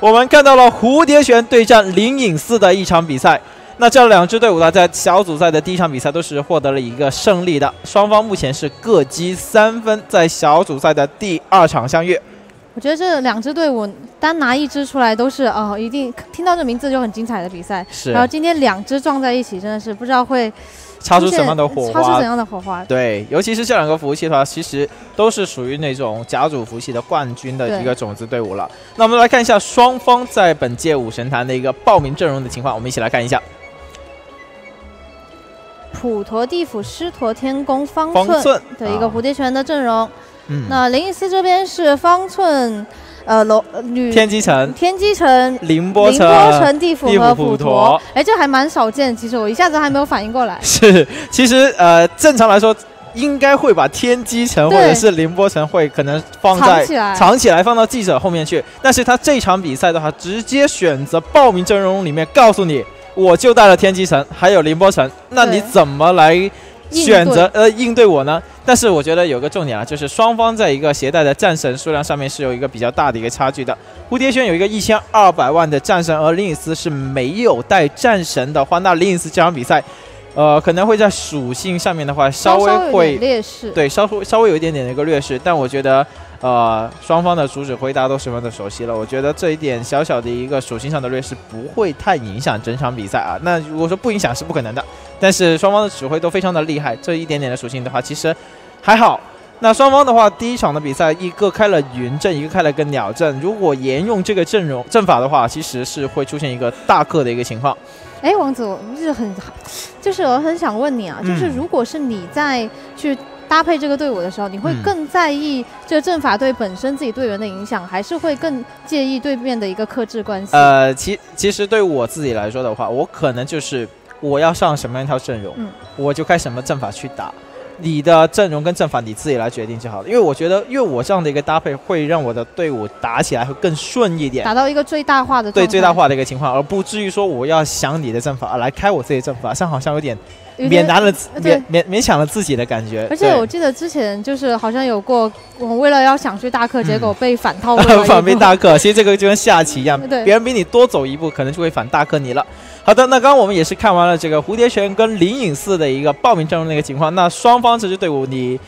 我们看到了蝴蝶旋对战灵隐寺的一场比赛。那这两支队伍呢，在小组赛的第一场比赛都是获得了一个胜利的，双方目前是各积三分，在小组赛的第二场相遇。我觉得这两支队伍单拿一支出来都是哦，一定听到这名字就很精彩的比赛。是。然后今天两支撞在一起，真的是不知道会擦出什么样的火花。擦出怎样的火花？对，尤其是这两个服务器的话，其实都是属于那种甲组服务器的冠军的一个种子队伍了。那我们来看一下双方在本届武神坛的一个报名阵容的情况，我们一起来看一下。普陀地府、狮驼天宫、方寸的一个蝴蝶拳的阵容。嗯，那灵隐寺这边是方寸，呃，龙女天机城、天机城、凌波城波城、地府和普陀。哎，这还蛮少见，其实我一下子还没有反应过来。是，其实呃，正常来说应该会把天机城或者是凌波城会可能放在藏起来，藏起来放到记者后面去。但是他这场比赛的话，直接选择报名阵容里面告诉你。我就带了天机城，还有凌波城，那你怎么来选择呃应对我呢？但是我觉得有个重点啊，就是双方在一个携带的战神数量上面是有一个比较大的一个差距的。蝴蝶轩有一个一千二百万的战神，而灵隐斯是没有带战神的话，那灵隐斯这场比赛，呃，可能会在属性上面的话稍微会劣势，对，稍微稍微有一点点的一个劣势，但我觉得。呃，双方的主指挥大家都十分的熟悉了，我觉得这一点小小的一个属性上的劣势不会太影响整场比赛啊。那如果说不影响是不可能的，但是双方的指挥都非常的厉害，这一点点的属性的话其实还好。那双方的话，第一场的比赛一个开了云阵，一个开了个鸟阵，如果沿用这个阵容阵法的话，其实是会出现一个大克的一个情况。哎，王子，我就是很，就是我很想问你啊，就是如果是你在去。搭配这个队伍的时候，你会更在意这个阵法对本身自己队员的影响，还是会更介意对面的一个克制关系？呃，其其实对我自己来说的话，我可能就是我要上什么样一套阵容，我就开什么阵法去打。你的阵容跟阵法你自己来决定就好了，因为我觉得，因为我这样的一个搭配会让我的队伍打起来会更顺一点，达到一个最大化的对最大化的一个情况，而不至于说我要想你的阵法来开我自己的阵法，像好像有点。勉难了，勉勉勉强了自己的感觉。而且我记得之前就是好像有过，我为了要想去大课，结果被反套 反被大课。其实这个就跟下棋一样，别人比你多走一步，可能就会反大课你了。好的，那刚刚我们也是看完了这个蝴蝶泉跟灵隐寺的一个报名阵容的一个情况。那双方这支队伍，你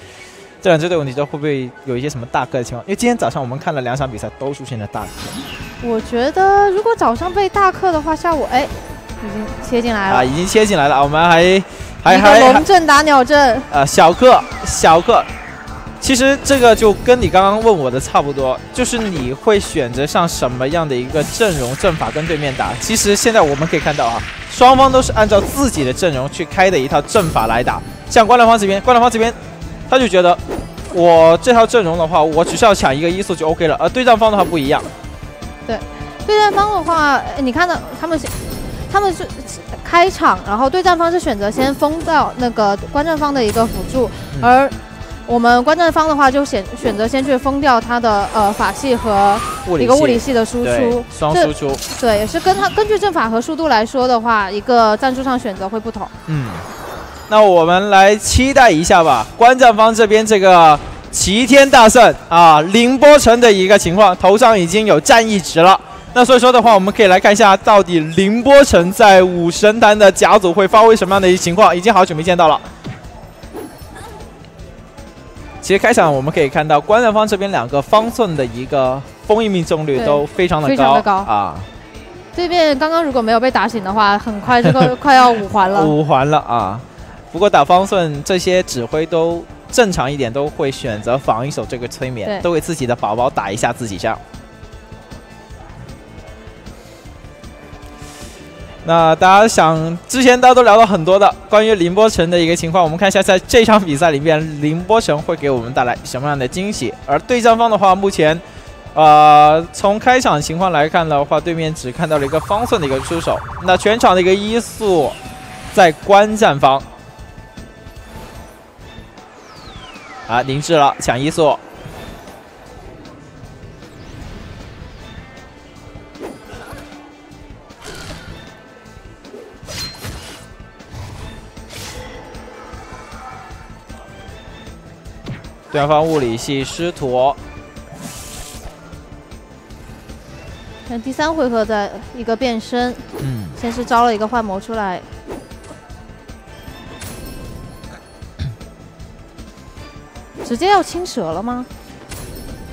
这两支队伍，你知道会不会有一些什么大课的情况？因为今天早上我们看了两场比赛，都出现了大课。我觉得如果早上被大课的话，下午哎。已经切进来了啊！已经切进来了，我们还还还龙阵打鸟阵。啊，小克小克，其实这个就跟你刚刚问我的差不多，就是你会选择上什么样的一个阵容阵法跟对面打？其实现在我们可以看到啊，双方都是按照自己的阵容去开的一套阵法来打。像关良方这边，关良方这边他就觉得我这套阵容的话，我只需要抢一个一速就 OK 了。而对战方的话不一样。对，对战方的话，你看到他们。他们是开场，然后对战方是选择先封到那个观战方的一个辅助，而我们观战方的话就选选择先去封掉他的呃法系和一个物理系的输出，双输出，对，也是跟他根据阵法和速度来说的话，一个战术上选择会不同。嗯，那我们来期待一下吧，观战方这边这个齐天大圣啊，凌波城的一个情况，头上已经有战役值了。那所以说的话，我们可以来看一下，到底凌波城在武神坛的甲组会发挥什么样的一情况？已经好久没见到了。其实开场我们可以看到，观战方这边两个方寸的一个封印命中率都非常的高，非常的高啊。对面刚刚如果没有被打醒的话，很快这个 快要五环了。五环了啊！不过打方寸这些指挥都正常一点，都会选择防一手这个催眠，都给自己的宝宝打一下自己这那大家想，之前大家都聊了很多的关于凌波城的一个情况，我们看一下在这场比赛里面，凌波城会给我们带来什么样的惊喜？而对战方的话，目前，呃，从开场情况来看的话，对面只看到了一个方寸的一个出手，那全场的一个一速在观战方，啊，凝滞了，抢一速。对方物理系师徒，那第三回合的一个变身，嗯，先是招了一个幻魔出来，直接要青蛇了吗？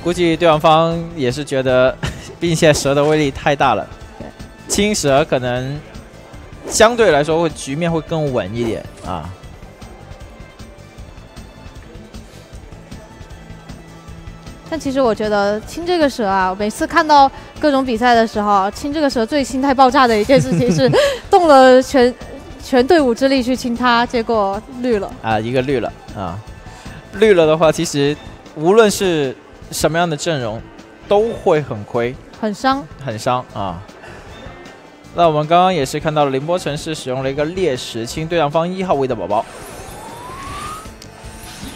估计对方也是觉得，并且蛇的威力太大了，青蛇可能相对来说会局面会更稳一点啊。但其实我觉得清这个蛇啊，每次看到各种比赛的时候，清这个蛇最心态爆炸的一件事情是 动了全全队伍之力去清它，结果绿了啊，一个绿了啊，绿了的话，其实无论是什么样的阵容，都会很亏，很伤，很伤啊。那我们刚刚也是看到了凌波城市使用了一个猎石清对上方一号位的宝宝。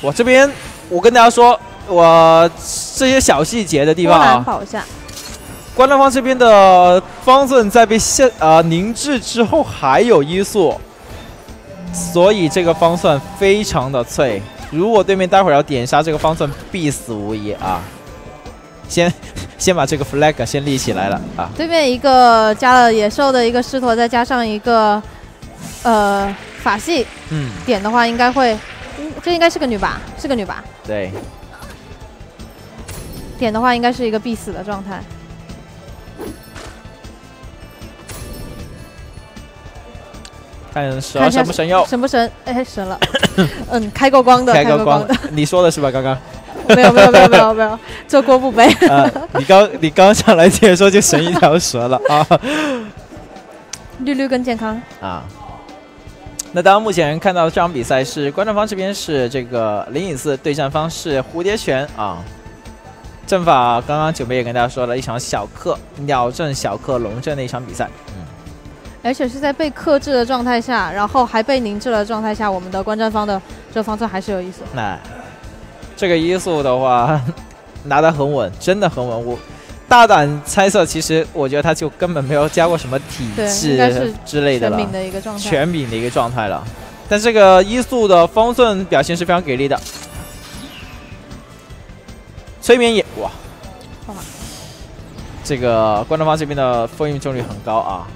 我这边，我跟大家说。我这些小细节的地方啊，保一下。观战方这边的方寸在被现呃凝滞之后还有一速，所以这个方算非常的脆。如果对面待会儿要点杀这个方寸，必死无疑啊！先 先把这个 flag 先立起来了啊！对面一个加了野兽的一个狮驼，再加上一个呃法系，嗯，点的话应该会，这应该是个女吧？是个女吧？对。点的话，应该是一个必死的状态。看蛇神不神药？神不神？哎，神了。嗯，开过光的，开过光的。你说的是吧？刚刚？没有，没有，没有，没有，没有。这锅不背。你刚你刚上来解说就神一条蛇了 啊！绿绿更健康啊。那当然，目前看到这场比赛是观众方这边是这个灵隐寺对战方是蝴蝶拳啊。阵法刚刚九妹也跟大家说了一场小克鸟阵小克龙阵的一场比赛，嗯，而且是在被克制的状态下，然后还被凝滞的状态下，我们的观战方的这方阵还是有意思。那这个一速的话 拿得很稳，真的很稳。我大胆猜测，其实我觉得他就根本没有加过什么体质之类的了，全敏的一个状态，全敏的一个状态了。但这个一速的方寸表现是非常给力的。催眠也哇，这个观众方这边的封印中率很高啊，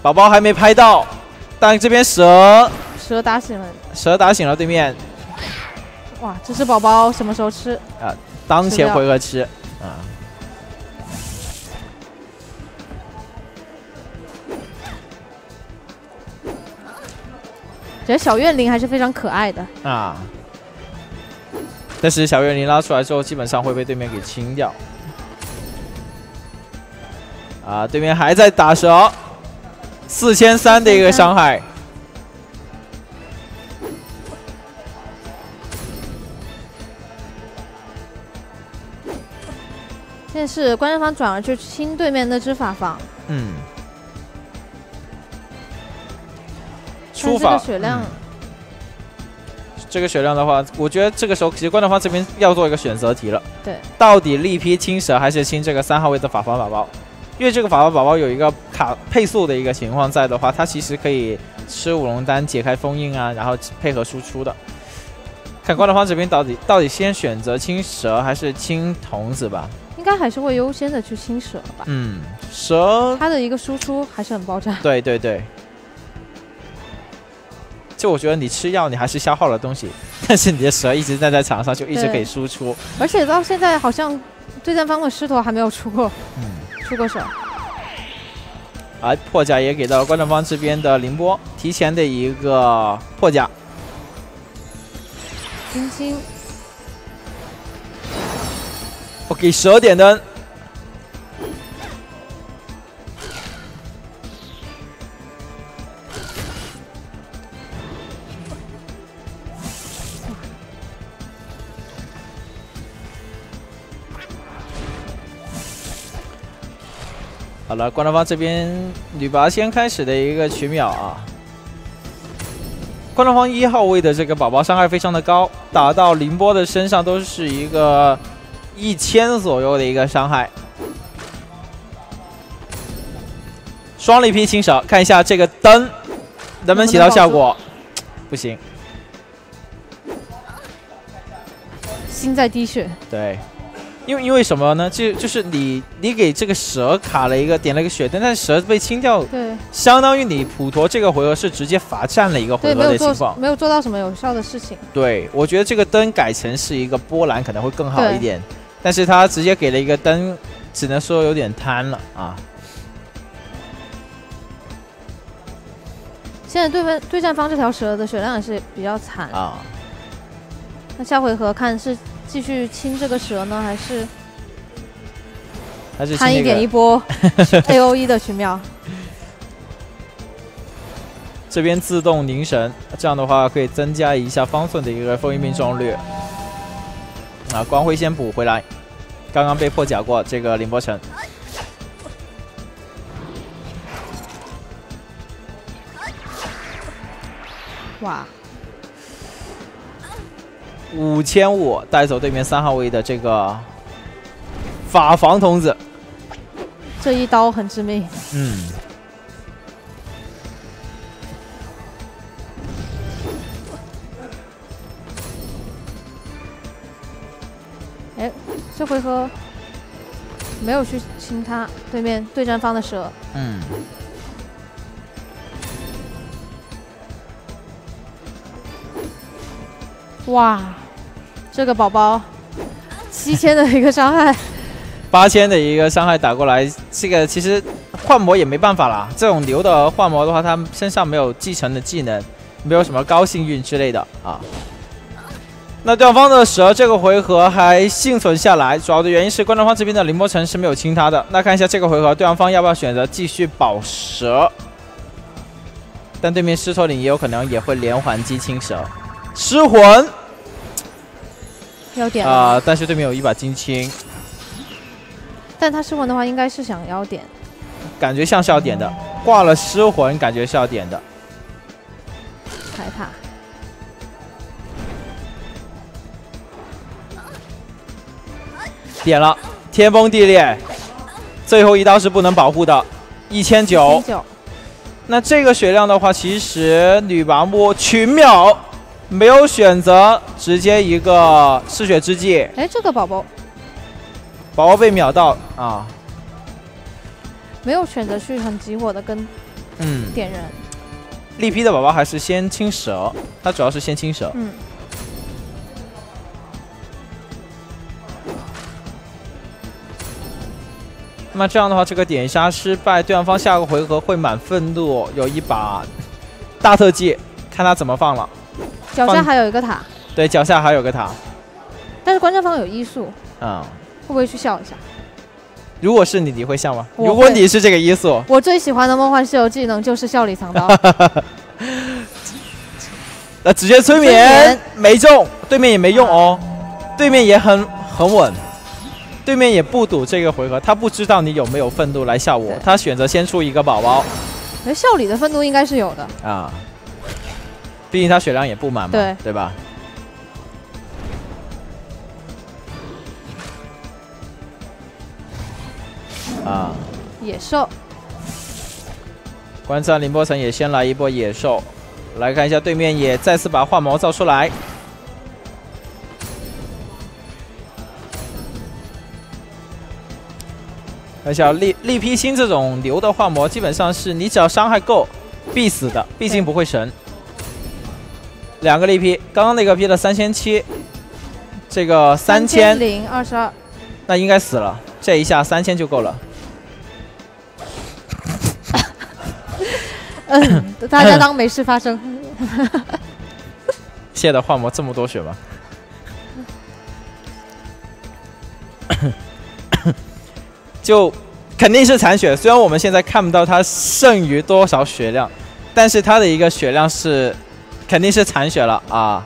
宝宝还没拍到，但这边蛇。蛇打醒了，蛇打醒了对面，哇，这是宝宝什么时候吃？啊？当前回合吃。啊，觉得小怨灵还是非常可爱的。啊。但是小月灵拉出来之后，基本上会被对面给清掉。啊，对面还在打蛇，四千三的一个伤害。现在是关键方转而去清对面那只法防。嗯。出法血量。这个血量的话，我觉得这个时候其实观众方这边要做一个选择题了。对，到底力劈青蛇还是清这个三号位的法防宝宝？因为这个法防宝宝有一个卡配速的一个情况在的话，它其实可以吃五龙丹解开封印啊，然后配合输出的。看观众方这边到底到底先选择青蛇还是青童子吧？应该还是会优先的去青蛇吧？嗯，蛇它的一个输出还是很爆炸。对对对。就我觉得你吃药，你还是消耗了东西，但是你的蛇一直站在场上，就一直可以输出。而且到现在好像对战方的狮驼还没有出过，嗯，出过手。而破甲也给到观众方这边的凌波提前的一个破甲。轻轻，我给蛇点灯。好了，观众方这边女拔先开始的一个取秒啊！观众方一号位的这个宝宝伤害非常的高，打到凌波的身上都是一个一千左右的一个伤害。双力劈青蛇，看一下这个灯能不能起到效果？不行，心在滴血。对。因为因为什么呢？就就是你你给这个蛇卡了一个点了一个血灯，但是蛇被清掉，对相当于你普陀这个回合是直接罚站了一个回，合的情况。没有做到什么有效的事情。对，我觉得这个灯改成是一个波兰可能会更好一点，但是他直接给了一个灯，只能说有点贪了啊。现在对方对战方这条蛇的血量也是比较惨，啊，那下回合看是继续清这个蛇呢，还是还是贪一点一波 A O E 的群秒？这边自动凝神，这样的话可以增加一下方寸的一个封印命中率。啊，光辉先补回来，刚刚被破甲过这个凌波成。五千五带走对面三号位的这个法防童子，这一刀很致命。嗯，哎，这回合没有去清他对面对战方的蛇，嗯，哇，这个宝宝七千的一个伤害，八千的一个伤害打过来，这个其实幻魔也没办法啦。这种牛的幻魔的话，他身上没有继承的技能，没有什么高幸运之类的啊。那对方的蛇这个回合还幸存下来，主要的原因是观众方这边的凌波城是没有清他的。那看一下这个回合，对方方要不要选择继续保蛇？但对面狮驼岭也有可能也会连环击清蛇，失魂要点了。啊、但是对面有一把金青，但他失魂的话，应该是想要点。感觉像是要点的，挂了失魂，感觉是要点的。害怕，点了，天崩地裂，最后一刀是不能保护的，一千九。那这个血量的话，其实女拔木群秒没有选择直接一个嗜血之际，哎，这个宝宝宝宝被秒到啊，没有选择去很急火的跟嗯，点人，力劈的宝宝还是先清蛇，他主要是先清蛇。嗯，那么这样的话，这个点杀失败，对方下个回合会满愤怒，有一把大特技，看他怎么放了。脚下还有一个塔，对，脚下还有个塔，但是观战方有医术，嗯。会不会去笑一下？如果是你，你会笑吗？如果你是这个医术，我最喜欢的梦幻西游技能就是笑里藏刀，那直接催眠。没中，对面也没用哦，对面也很很稳，对面也不赌这个回合，他不知道你有没有愤怒来笑我，他选择先出一个宝宝。哎，笑里的愤怒应该是有的，啊，毕竟他血量也不满嘛，对对吧？啊，野兽，观战林波城也先来一波野兽，来看一下对面也再次把化魔造出来。而且力力劈星这种牛的化魔，基本上是你只要伤害够，必死的，毕竟不会神。两个力劈，刚刚那个劈了三千七，这个三千，零二十二，那应该死了。这一下三千就够了。嗯，大家当没事发生。谢的幻魔这么多血吗？就肯定是残血，虽然我们现在看不到他剩余多少血量，但是他的一个血量是肯定是残血了啊！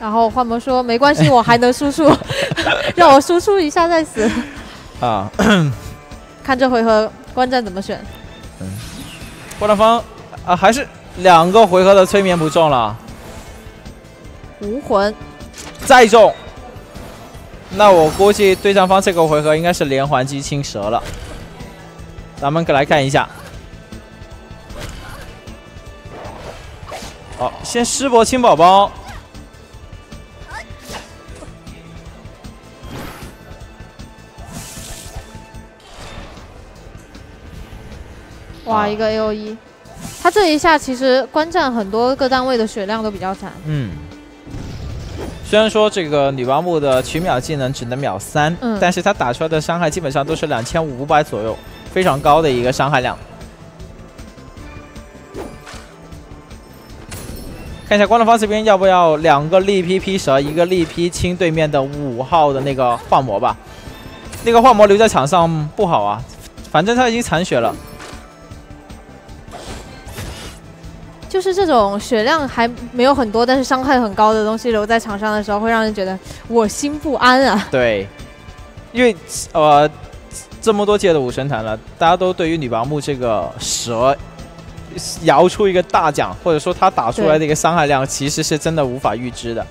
然后幻魔说没关系，我还能输出，让我输出一下再死。啊，看这回合观战怎么选。波兰方啊还是两个回合的催眠不中了，无魂，再中，那我估计对战方这个回合应该是连环击青蛇了。咱们来看一下。好，先师伯亲宝宝。哇，一个 A O E，他这一下其实观战很多个单位的血量都比较惨。嗯，虽然说这个女娲木的取秒技能只能秒三、嗯，但是他打出来的伤害基本上都是两千五百左右，非常高的一个伤害量。看一下光头方这边要不要两个力劈劈蛇，一个力劈清对面的五号的那个幻魔吧？那个幻魔留在场上不好啊，反正他已经残血了。就是这种血量还没有很多，但是伤害很高的东西留在场上的时候，会让人觉得我心不安啊。对，因为呃这么多届的武神坛了，大家都对于女王木这个蛇摇出一个大奖，或者说他打出来的一个伤害量，其实是真的无法预知的。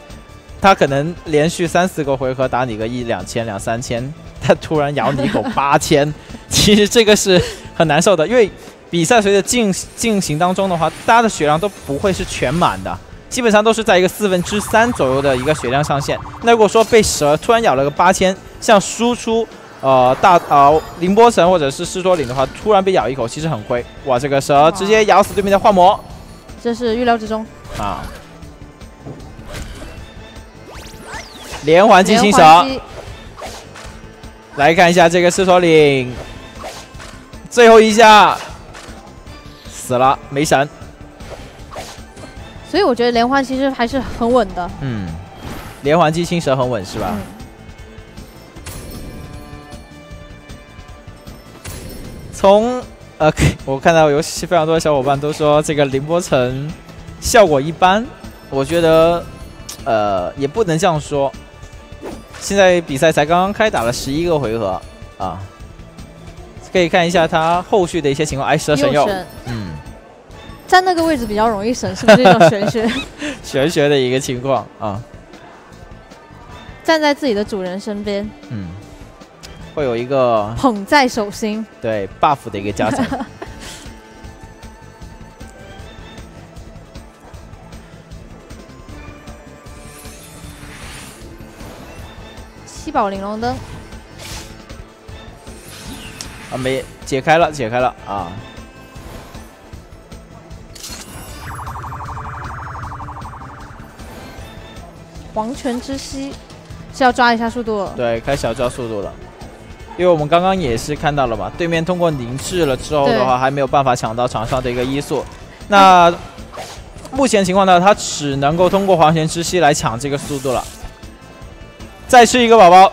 他可能连续三四个回合打你个一两千两三千，他突然咬你一口八千，其实这个是很难受的，因为。比赛随着进进行当中的话，大家的血量都不会是全满的，基本上都是在一个四分之三左右的一个血量上限。那如果说被蛇突然咬了个八千，像输出呃大呃凌波神或者是狮驼岭的话，突然被咬一口，其实很亏。哇，这个蛇直接咬死对面的幻魔，这是预料之中啊。连环金星蛇，来看一下这个狮驼岭，最后一下。死了，没闪。所以我觉得连环其实还是很稳的。嗯，连环金星蛇很稳是吧？从呃，我看到游戏非常多的小伙伴都说这个凌波城效果一般，我觉得呃也不能这样说。现在比赛才刚刚开打了十一个回合啊，可以看一下他后续的一些情况。哎，蛇神又嗯。在那个位置比较容易神，是不是这种玄学？玄学的一个情况啊。站在自己的主人身边，嗯，会有一个捧在手心，对 buff 的一个加成。七宝玲珑灯啊，没解开了，解开了啊。黄泉之息是要抓一下速度了，对，开始要抓速度了，因为我们刚刚也是看到了嘛，对面通过凝滞了之后的话，还没有办法抢到场上的一个一速。那目前情况呢，他只能够通过黄泉之息来抢这个速度了。再吃一个宝宝，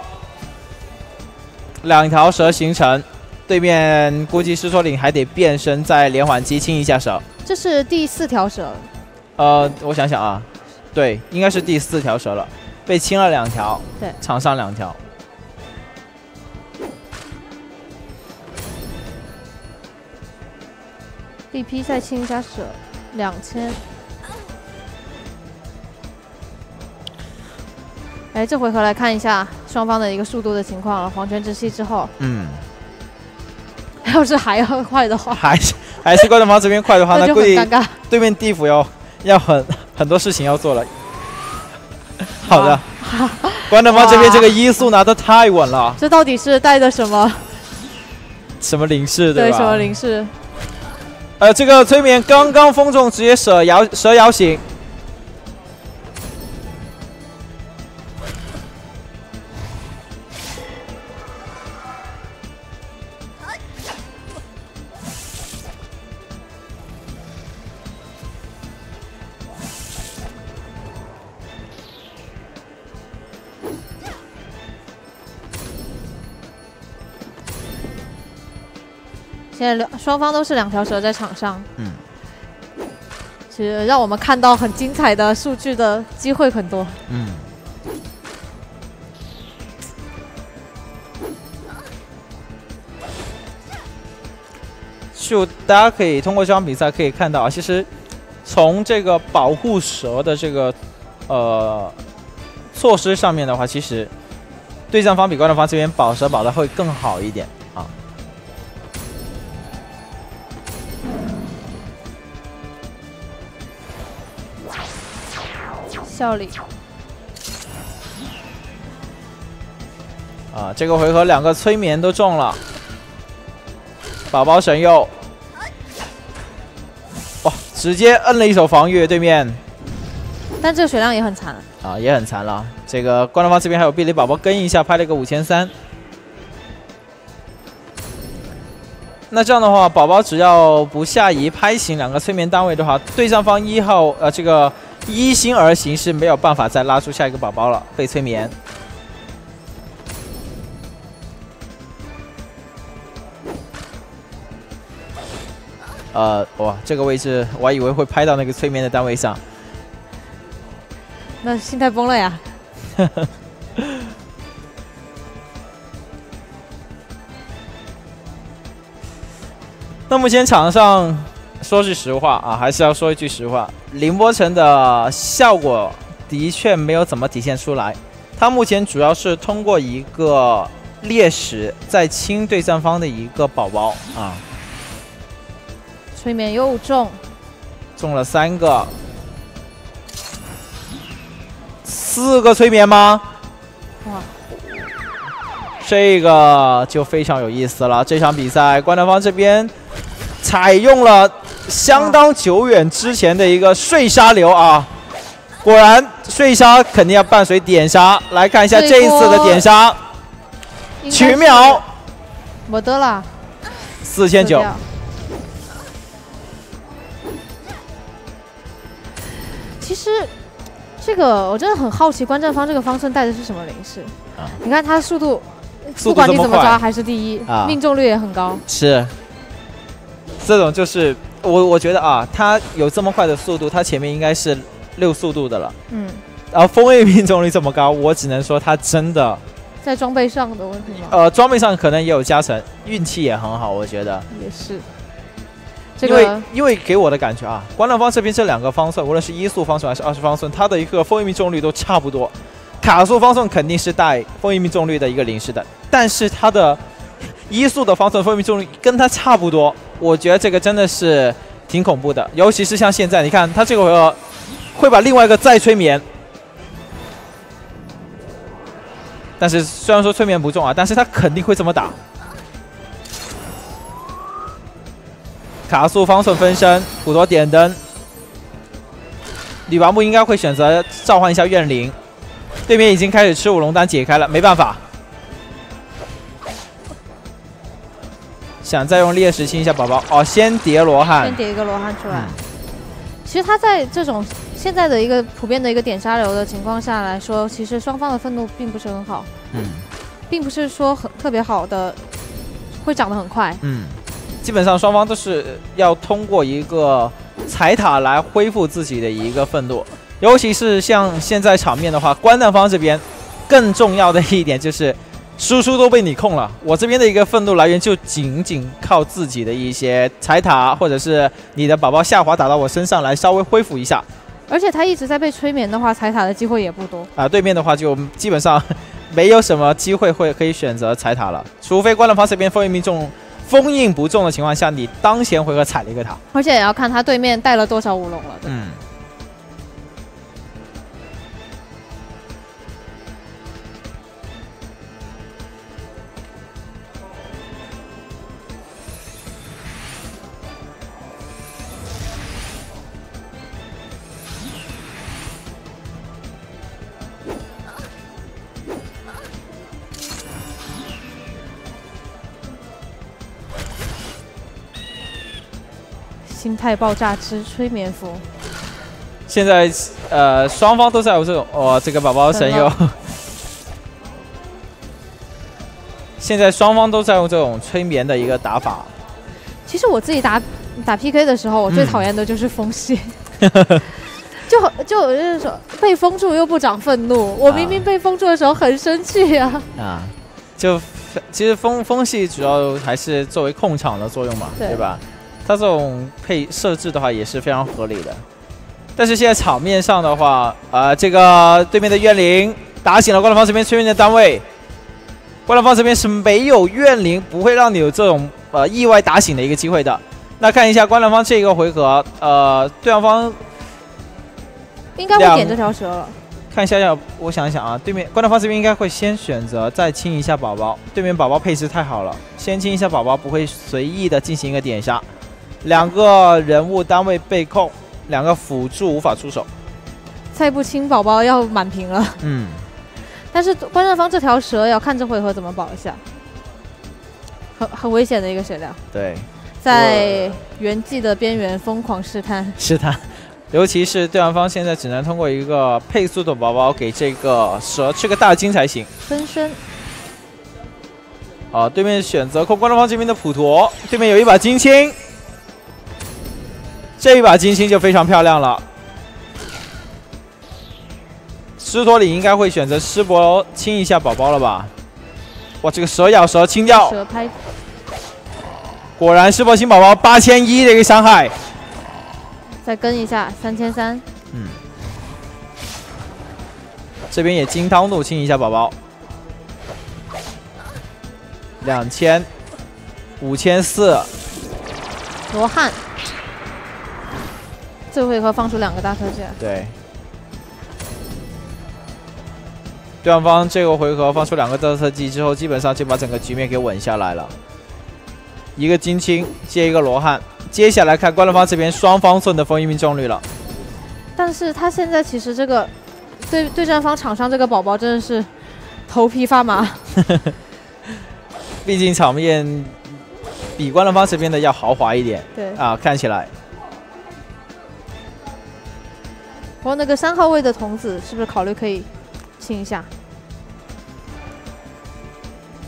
两条蛇形成，对面估计狮驼岭还得变身再连环击清一下蛇。这是第四条蛇。呃，我想想啊。对，应该是第四条蛇了，被清了两条，对，场上两条。地批再清一下蛇，两千。哎，这回合来看一下双方的一个速度的情况了。黄泉之息之后，嗯，要是还要快的话，还是还是关东方这边快的话，那估计 对面地府要要很。很多事情要做了，好的，关东方这边这个一速拿的太稳了。这到底是带的什么？什么灵士对吧？对，什么灵士？呃，这个催眠刚刚风中，直接蛇摇蛇摇醒。双方都是两条蛇在场上，嗯，其实让我们看到很精彩的数据的机会很多，嗯。就大家可以通过这场比赛可以看到啊，其实从这个保护蛇的这个呃措施上面的话，其实对战方比观众方这边保蛇保的会更好一点。效力啊！这个回合两个催眠都中了，宝宝神佑哇直接摁了一手防御，对面但这个血量也很残。啊也很残了。这个观众方这边还有碧梨宝宝跟一下，拍了个五千三。那这样的话，宝宝只要不下移拍醒两个催眠单位的话，对上方一号呃这个一心而行是没有办法再拉出下一个宝宝了，被催眠。呃，哇，这个位置我还以为会拍到那个催眠的单位上。那心态崩了呀。那目前场上，说句实话啊，还是要说一句实话，凌波城的效果的确没有怎么体现出来。他目前主要是通过一个猎食在清对战方的一个宝宝啊，催眠又中，中了三个，四个催眠吗？哇，这个就非常有意思了。这场比赛，关南方这边采用了相当久远之前的一个碎沙流啊，果然碎沙肯定要伴随点杀。来看一下这一次的点杀，应该是取秒。没得了，四千九。其实这个我真的很好奇，观战方这个方寸带的是什么灵士？啊。你看他速度，速度不管你怎么抓还是第一，啊。命中率也很高。是，这种就是我我觉得啊，他有这么快的速度，他前面应该是六速度的了。嗯，然后风刃命中率这么高，我只能说他真的，在装备上的问题吗？呃，装备上可能也有加成，运气也很好，我觉得。也是。这因为个因为给我的感觉啊，关南方这边这两个方寸，无论是一速方寸还是二十方寸，它的一个风翼命中率都差不多。卡速方寸肯定是带风翼命中率的一个零式的，但是它的一速的方寸封印命中率跟他差不多，我觉得这个真的是挺恐怖的。尤其是像现在，你看他这个回合会把另外一个再催眠，但是虽然说催眠不中啊，但是他肯定会这么打。卡速方寸分身，普陀点灯，吕拔木应该会选择召唤一下怨灵。对面已经开始吃五龙丹解开了，没办法，想再用猎食清一下宝宝哦，先叠罗汉先，叠一个罗汉出来。嗯其实他在这种现在的一个普遍的一个点杀流的情况下来说，其实双方的愤怒并不是很好，嗯并不是说很特别好的，会长得很快。嗯，基本上双方都是要通过一个踩塔来恢复自己的一个愤怒，尤其是像现在场面的话，关南方这边更重要的一点就是。输出都被你控了，我这边的一个愤怒来源就仅仅靠自己的一些踩塔，或者是你的宝宝下滑打到我身上来稍微恢复一下而且他一直在被催眠的话，踩塔的机会也不多。啊、对面的话就基本上没有什么机会会可以选择踩塔了，除非关了方这边封印命中封印不中的情况下，你当前回合踩了一个塔。而且也要看他对面带了多少舞龙了。嗯。态爆炸之催眠符，现在呃，双方都在有这种哦，这个宝宝神又，现在双方都在用这种催眠的一个打法。其实我自己打打 PK 的时候，我最嗯讨厌的就是风系。就就就是说被封住又不长愤怒，我明明啊被封住的时候很生气啊。啊，就其实风风系主要还是作为控场的作用嘛，对对吧？它这种配设置的话也是非常合理的。但是现在场面上的话，呃，这个对面的怨灵打醒了关南方这边催眠的单位，关南方这边是没有怨灵，不会让你有这种呃意外打醒的一个机会的。那看一下关南方这一个回合，呃，对方应该会点这条蛇了。看一下，我想一想啊，对面关南方这边应该会先选择再清一下宝宝，对面宝宝配置太好了，先清一下宝宝，不会随意的进行一个点杀。两个人物单位被控，两个辅助无法出手。蔡不清宝宝要满屏了，嗯，但是观战方这条蛇要看这回合怎么保一下，很很危险的一个血量，对，在原际的边缘疯狂试探。试探，尤其是对方方现在只能通过一个配速的宝宝给这个蛇吃个大金才行。分身。啊，对面选择控观众方这边的普陀，对面有一把金青，这一把金星就非常漂亮了。狮驼里应该会选择师伯清一下宝宝了吧？哇，这个蛇咬蛇清掉，蛇拍果然师伯清宝宝八千一的一个伤害。再跟一下三千三，嗯，这边也金汤怒清一下宝宝，两千，五千四，罗汉，这回合放出两个大特技，对。对方这个回合放出两个大特色技之后，基本上就把整个局面给稳下来了。一个金青接一个罗汉，接下来看观众方这边双方寸的封印命中率了。但是他现在其实这个对对战方场上这个宝宝真的是头皮发麻。毕竟场面比观众方这边的要豪华一点。对啊，看起来。不过那个三号位的童子是不是考虑可以？清一下，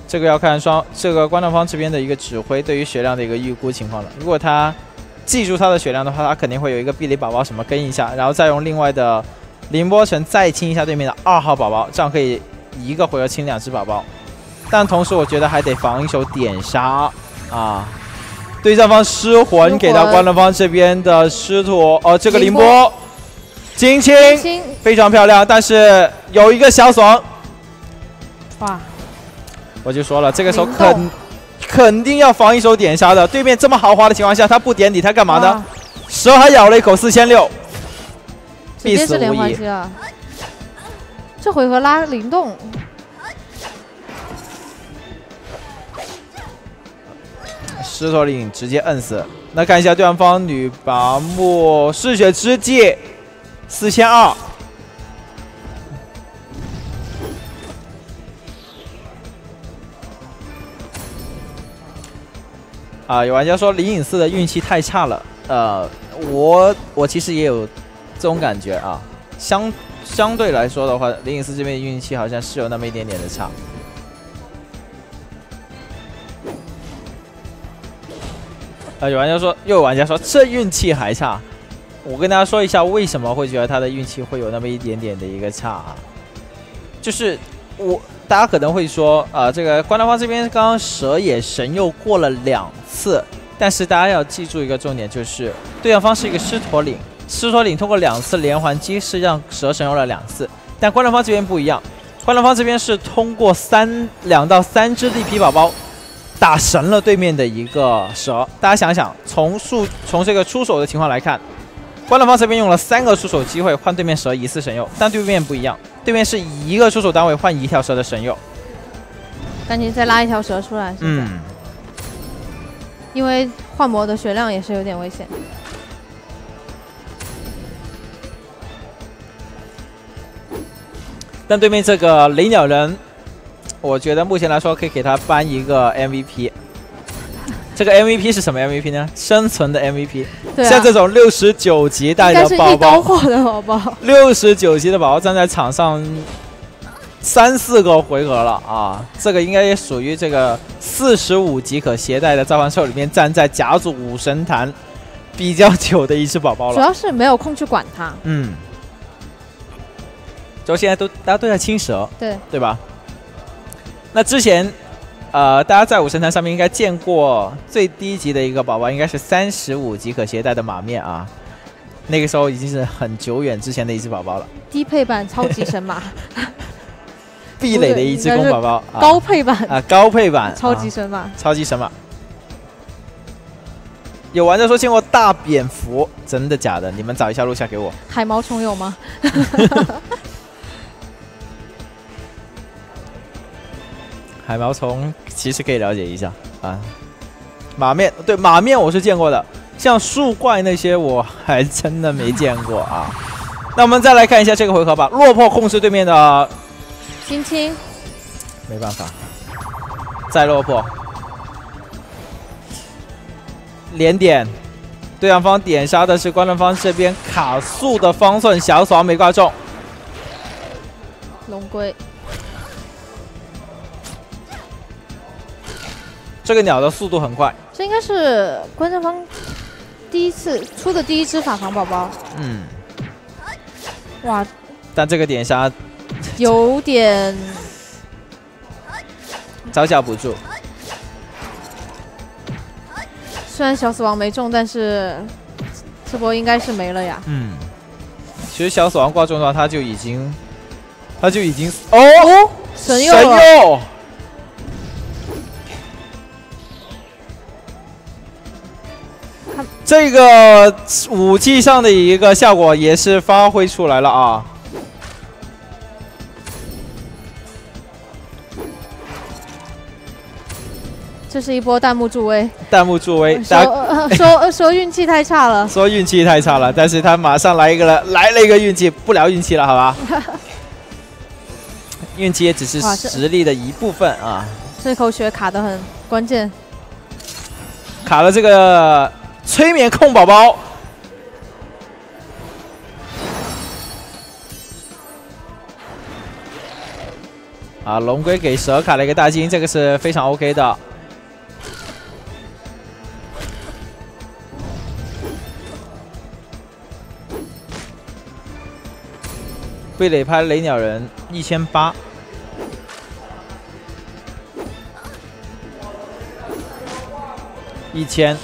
这个要看双这个观众方这边的一个指挥对于血量的一个预估情况了。如果他记住他的血量的话，他肯定会有一个壁垒宝宝什么跟一下，然后再用另外的凌波城再清一下对面的二号宝宝，这样可以一个回合清两只宝宝。但同时我觉得还得防一手点杀啊！对战方失魂给到观众方这边的师徒哦，这个凌波。金青非常漂亮，但是有一个小爽。哇！我就说了，这个时候肯肯定要防一手点杀的。对面这么豪华的情况下，他不点你，他干嘛呢？蛇还咬了一口四千六，必死无疑。这回合拉灵动，狮驼岭直接摁死。那看一下对方女拔木嗜血之际。四千二啊！有玩家说灵隐寺的运气太差了。呃，我我其实也有这种感觉啊。相相对来说的话，灵隐寺这边运气好像是有那么一点点的差。啊！有玩家说，又有玩家说这运气还差。我跟大家说一下，为什么会觉得他的运气会有那么一点点的一个差啊？就是我，大家可能会说，啊，这个关大方这边刚刚蛇也神又过了两次，但是大家要记住一个重点，就是对战方是一个狮驼岭，狮驼岭通过两次连环击是让蛇神用了两次，但关大方这边不一样，关大方这边是通过三两到三只地皮宝宝打神了对面的一个蛇。大家想想，从数从这个出手的情况来看。观众方这边用了三个出手机会换对面蛇一次神佑，但对面不一样，对面是一个出手单位换一条蛇的神佑。赶紧再拉一条蛇出来，嗯，因为幻魔的血量也是有点危险。但对面这个雷鸟人，我觉得目前来说可以给他颁一个 MVP。这个 MVP 是什么 MVP 呢？生存的 MVP。像这种六十九级带的宝宝，六十九级的宝宝站在场上三四个回合了啊！这个应该也属于这个四十五级可携带的召唤兽里面站在甲组武神坛比较久的一只宝宝了。主要是没有空去管它。嗯。就现在都大家都在清蛇，对对吧？那之前。呃，大家在五神坛上面应该见过最低级的一个宝宝，应该是三十五级可携带的马面啊。那个时候已经是很久远之前的一只宝宝了。低配版超级神马，壁垒的一只公宝宝。高配版啊，高配版超级神马，超级神马。有玩家说见过大蝙蝠，真的假的？你们找一下录像给我。海毛虫有吗？海毛虫其实可以了解一下啊，马面对马面我是见过的，像树怪那些我还真的没见过啊。那我们再来看一下这个回合吧，落魄控制对面的青青，没办法，再落魄，连点，对方方点杀的是观众方这边卡速的方寸，小爽没挂中，龙龟，这个鸟的速度很快，这应该是观众方第一次出的第一只法防宝宝，嗯，哇，但这个点杀有点招架不住，虽然小死亡没中，但是这波应该是没了呀。嗯，其实小死亡挂中的话，他就已经，他就已经哦，神佑神了，佑，这个武器上的一个效果也是发挥出来了啊。这是一波弹幕助威，弹幕助威，说呃说呃 说运气太差了，说运气太差了，但是他马上来一个了，来了一个运气，不聊运气了，好吧？运气也只是实力的一部分啊，这口血卡的很关键。卡了这个催眠控宝宝。啊，龙龟给蛇卡了一个大金，这个是非常 OK 的。贝雷拍雷鸟人一千八，一千，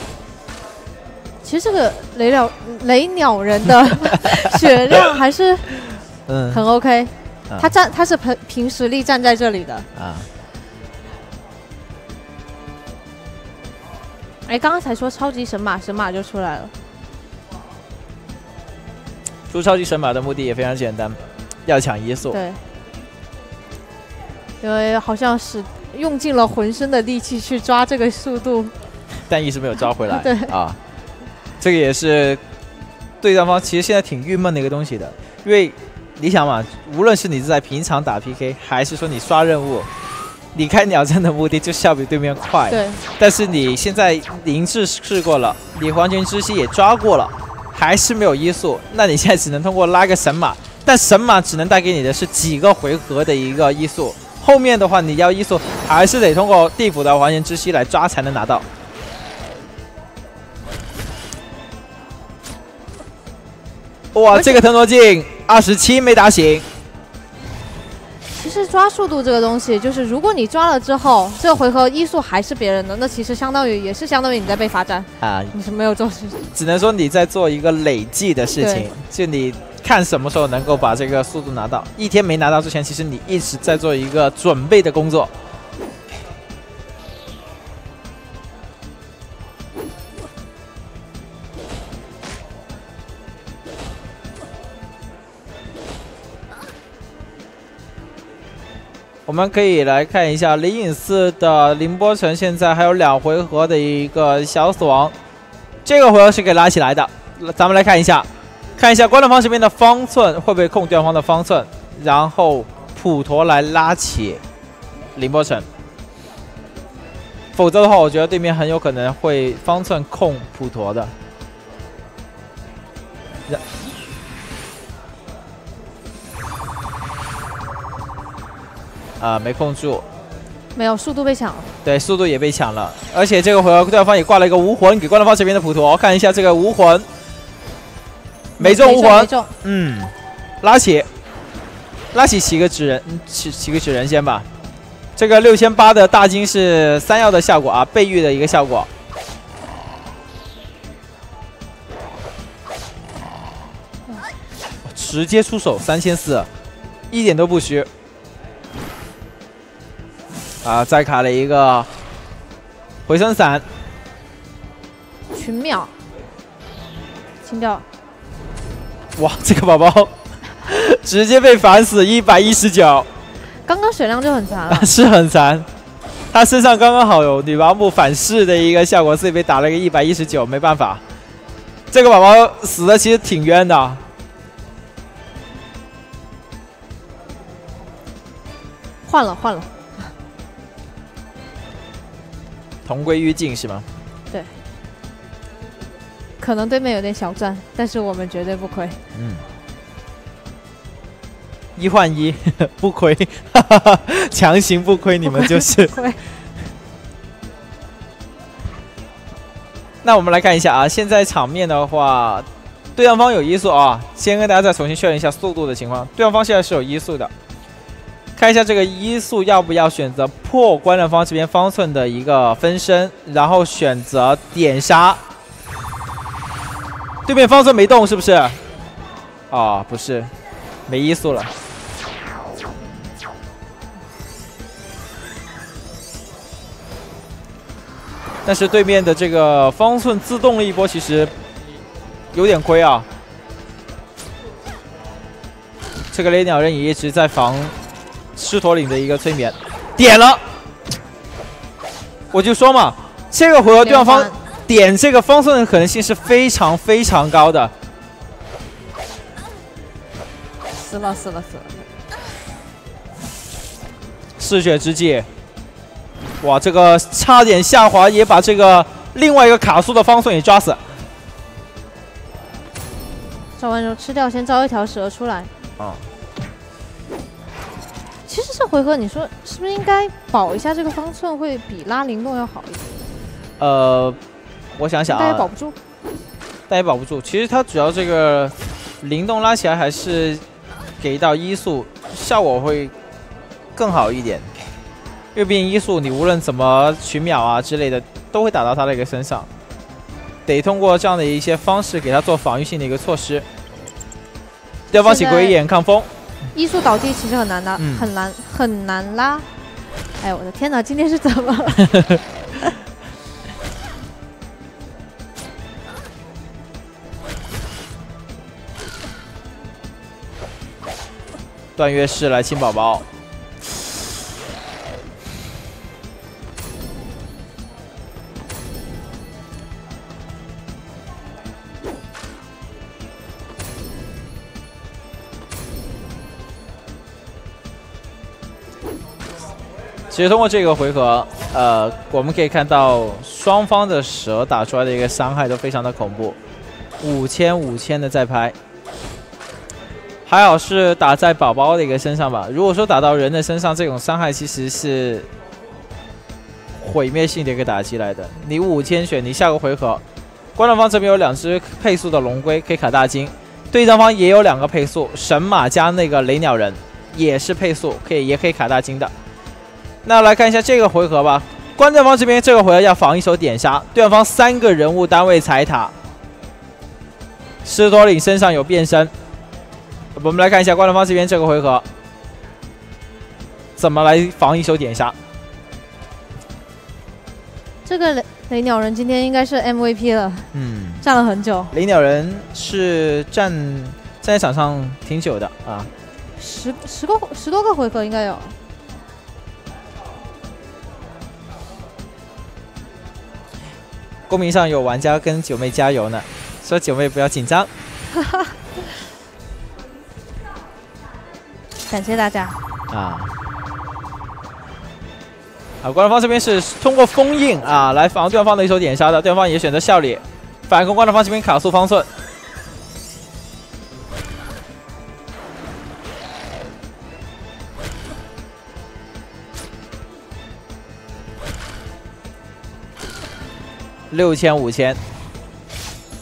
其实这个雷鸟雷鸟人的 血量还是嗯，很 OK，啊他站他是凭凭实力站在这里的。啊，哎，刚刚才说超级神马，神马就出来了。出超级神马的目的也非常简单，要抢一速。对，因为好像是用尽了浑身的力气去抓这个速度。但一直没有抓回来。对啊，这个也是对战方其实现在挺郁闷的一个东西的，因为你想嘛，无论是你是在平常打 PK，还是说你刷任务，你开鸟阵的目的就是要比对面快。对，但是你现在灵智试过了，你黄泉之息也抓过了，还是没有医速，那你现在只能通过拉个神马，但神马只能带给你的是几个回合的一个医速，后面的话你要医速还是得通过地府的黄泉之息来抓才能拿到。哇，这个腾挪镜二十七没打醒，其实抓速度这个东西，就是如果你抓了之后，这个回合医速还是别人的，那其实相当于也是相当于你在被罚站，啊，你是没有做事。只能说你在做一个累计的事情，就你看什么时候能够把这个速度拿到。一天没拿到之前，其实你一直在做一个准备的工作。我们可以来看一下灵隐寺的凌波城，现在还有两回合的一个小死亡，这个回合是给拉起来的。咱们来看一下，看一下观众方这边的方寸会不会控对方的方寸，然后普陀来拉起凌波城。否则的话，我觉得对面很有可能会方寸控普陀的。然啊、没控住，没有速度被抢了，对，速度也被抢了，而且这个回合对方也挂了一个无魂给观众方这边的普陀，看一下这个无魂，没中无魂。嗯，拉起，拉起起个纸人，嗯起起个纸人先吧。这个六千八的大金是三幺的效果啊，备御的一个效果。直接出手三千四，一点都不虚。啊，再卡了一个回声伞，群秒，清掉。哇，这个宝宝 直接被反死一百一十九。刚刚血量就很残了，是很残。他身上刚刚好有女娲木反噬的一个效果，自己被打了个一百一十九，没办法。这个宝宝死的其实挺冤的。换了换了，同归于尽是吗？对。可能对面有点小赚，但是我们绝对不亏。嗯。一换一 不亏，强行不亏，你们就是。那我们来看一下啊，现在场面的话，对方方有移速啊，先跟大家再重新确认一下速度的情况。对方方现在是有移速的，看一下这个移速要不要选择破观战方这边方寸的一个分身，然后选择点杀。对面方寸没动是不是？啊，不是，没移速了。但是对面的这个方寸自动了一波，其实有点亏啊。这个雷鸟人也一直在防狮驼岭的一个催眠，点了。我就说嘛，这个回合对方点这个方寸的可能性是非常非常高的。死了死了死了！嗜血之际。哇，这个差点下滑，也把这个另外一个卡苏的方寸也抓死。招完之后吃掉，先招一条蛇出来。啊。其实这回合你说是不是应该保一下这个方寸，会比拉灵动要好一点？呃，我想想啊。但也保不住。但也保不住。其实它主要这个灵动拉起来还是给到一速，效果会更好一点。因为毕竟一速，你无论怎么取秒啊之类的，都会打到他的一个身上，得通过这样的一些方式给他做防御性的一个措施。对方起鬼眼抗风，一速倒地其实很难的，很难很难拉。哎我的天哪，今天是怎么了？段月是来亲宝宝。其实通过这个回合，呃，我们可以看到双方的蛇打出来的一个伤害都非常的恐怖，五千五千的在拍，还好是打在宝宝的一个身上吧。如果说打到人的身上，这种伤害其实是毁灭性的一个打击来的。你五千血，你下个回合，观众方这边有两只配速的龙龟可以卡大金，对战方也有两个配速神马加那个雷鸟人也是配速，可以也可以卡大金的。那来看一下这个回合吧。观战方这边这个回合要防一手点杀，对方三个人物单位踩塔。狮驼岭身上有变身，我们来看一下观战方这边这个回合怎么来防一手点杀。这个雷雷鸟人今天应该是 MVP 了，嗯，站了很久。雷鸟人是站站在场上挺久的啊，十十个十多个回合应该有。公屏上有玩家跟九妹加油呢，说九妹不要紧张。感谢大家。啊，啊，官方这边是通过封印啊来防对方的一手点杀的，对方也选择效力，反攻官方这边卡速方寸。六千五千，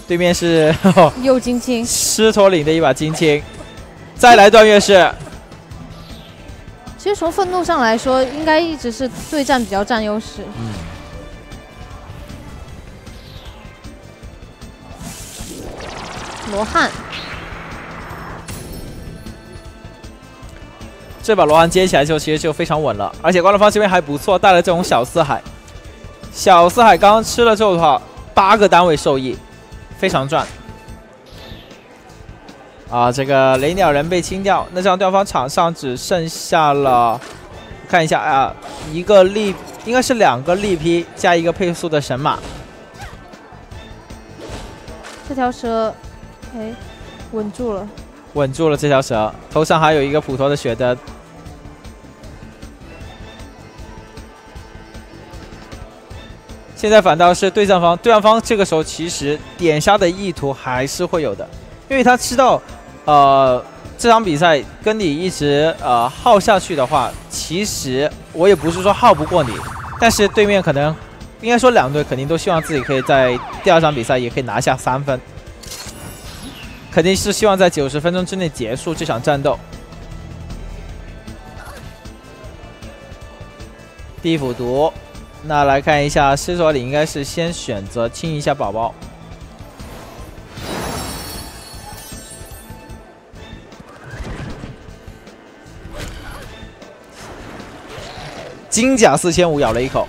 对面是 又金青，狮驼岭的一把金青，再来段月是。其实从愤怒上来说，应该一直是对战比较占优势。嗯。罗汉，这把罗汉接起来之后，其实就非常稳了，而且关乐方这边还不错，带了这种小四海。小四海刚刚吃了之后的话，八个单位受益，非常赚。啊，这个雷鸟人被清掉，那这样对方场上只剩下了，看一下啊，一个力应该是两个力劈加一个配速的神马。这条蛇，哎，稳住了，稳住了这条蛇，头上还有一个普陀的血灯。现在反倒是对战方，对战方这个时候其实点杀的意图还是会有的，因为他知道，呃，这场比赛跟你一直呃耗下去的话，其实我也不是说耗不过你，但是对面可能。应该说，两队肯定都希望自己可以在第二场比赛也可以拿下三分，肯定是希望在九十分钟之内结束这场战斗。第一幅毒，那来看一下，狮驼里应该是先选择清一下宝宝。金甲四千五咬了一口。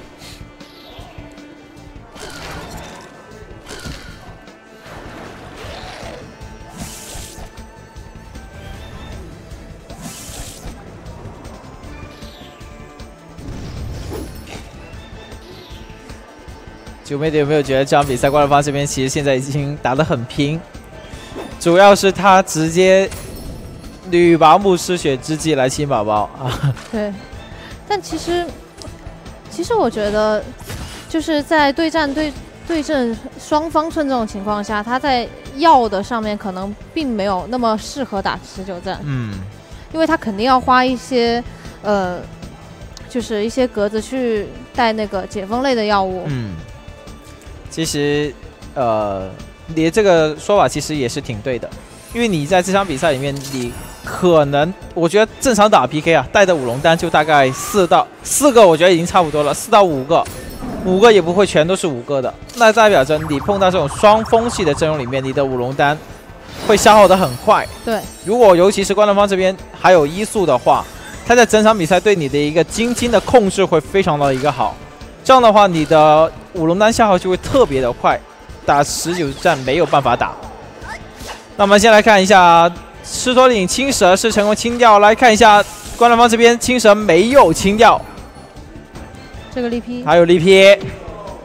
九妹的有没有觉得这场比赛怪乐方这边其实现在已经打得很拼，主要是他直接女保姆失血之际来亲宝宝啊。对，但其实其实我觉得就是在对战对对阵双方寸这种情况下，他在药的上面可能并没有那么适合打持久战。嗯，因为他肯定要花一些呃，就是一些格子去带那个解封类的药物。嗯。其实，呃，你这个说法其实也是挺对的，因为你在这场比赛里面，你可能我觉得正常打 PK 啊，带的五龙丹就大概四到四个，我觉得已经差不多了，四到五个，五个也不会全都是五个的，那代表着你碰到这种双风系的阵容里面，你的五龙丹会消耗的很快。对，如果尤其是关东方这边还有一速的话，他在整场比赛对你的一个晶晶的控制会非常的一个好。这样的话，你的五龙丹消耗就会特别的快，打持久战没有办法打。那我们先来看一下，狮驼岭青蛇是成功清掉。来看一下，关南方这边青蛇没有清掉，这个力劈还有力劈。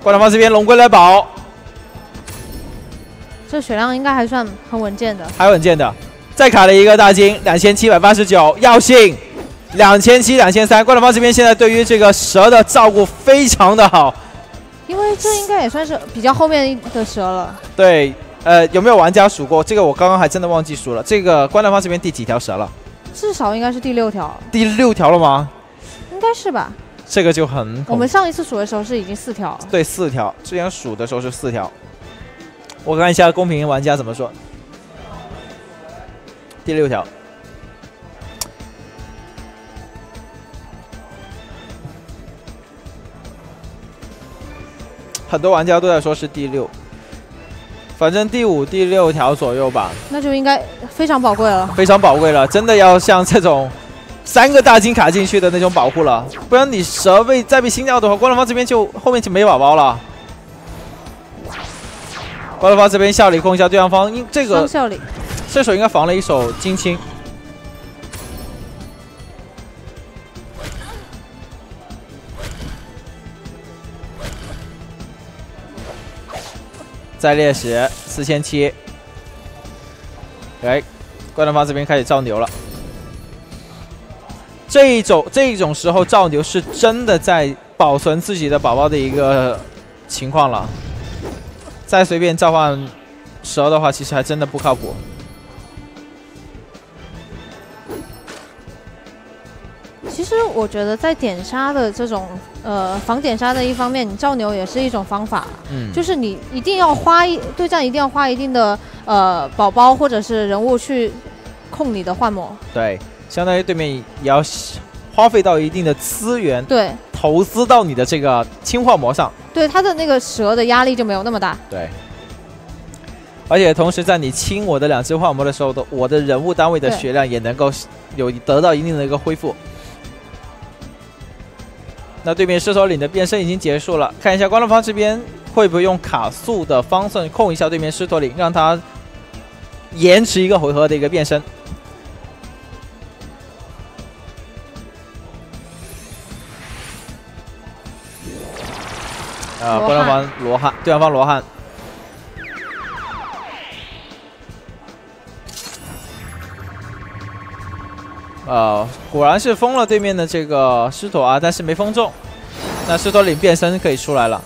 关南方这边龙龟来保，这血量应该还算很稳健的，还稳健的。再卡了一个大金，两千七百八十九，药性。两千七、两千三，怪龙方这边现在对于这个蛇的照顾非常的好，因为这应该也算是比较后面的蛇了。对，呃，有没有玩家数过？这个我刚刚还真的忘记数了。这个关龙方这边第几条蛇了？至少应该是第六条。第六条了吗？应该是吧。这个就很……我们上一次数的时候是已经四条。对，四条。之前数的时候是四条。我看一下公屏玩家怎么说。第六条。很多玩家都在说是第六，反正第五、第六条左右吧。那就应该非常宝贵了，非常宝贵了，真的要像这种三个大金卡进去的那种保护了，不然你蛇被再被清掉的话，光乐方这边就后面就没宝宝了。光乐方这边效里控一下对方，因这个射手应该防了一手金青。在猎食四千七，哎，关东方这边开始造牛了。这一种这一种时候造牛是真的在保存自己的宝宝的一个情况了。再随便召唤蛇的话，其实还真的不靠谱。其实我觉得在点杀的这种。呃，防点杀的一方面，你造牛也是一种方法。嗯，就是你一定要花一对战，一定要花一定的呃宝宝或者是人物去控你的幻魔。对，相当于对面也要花费到一定的资源，对，投资到你的这个轻幻魔上。对，他的那个蛇的压力就没有那么大。对，而且同时在你清我的两只幻魔的时候，的我的人物单位的血量也能够有得到一定的一个恢复。那对面射手岭的变身已经结束了，看一下观众方这边会不会用卡速的方式控一下对面狮驼岭，让他延迟一个回合的一个变身。啊，观众方罗汉，对方方罗汉，呃，果然是封了对面的这个狮驼啊，但是没封中。那狮驼领变身可以出来了。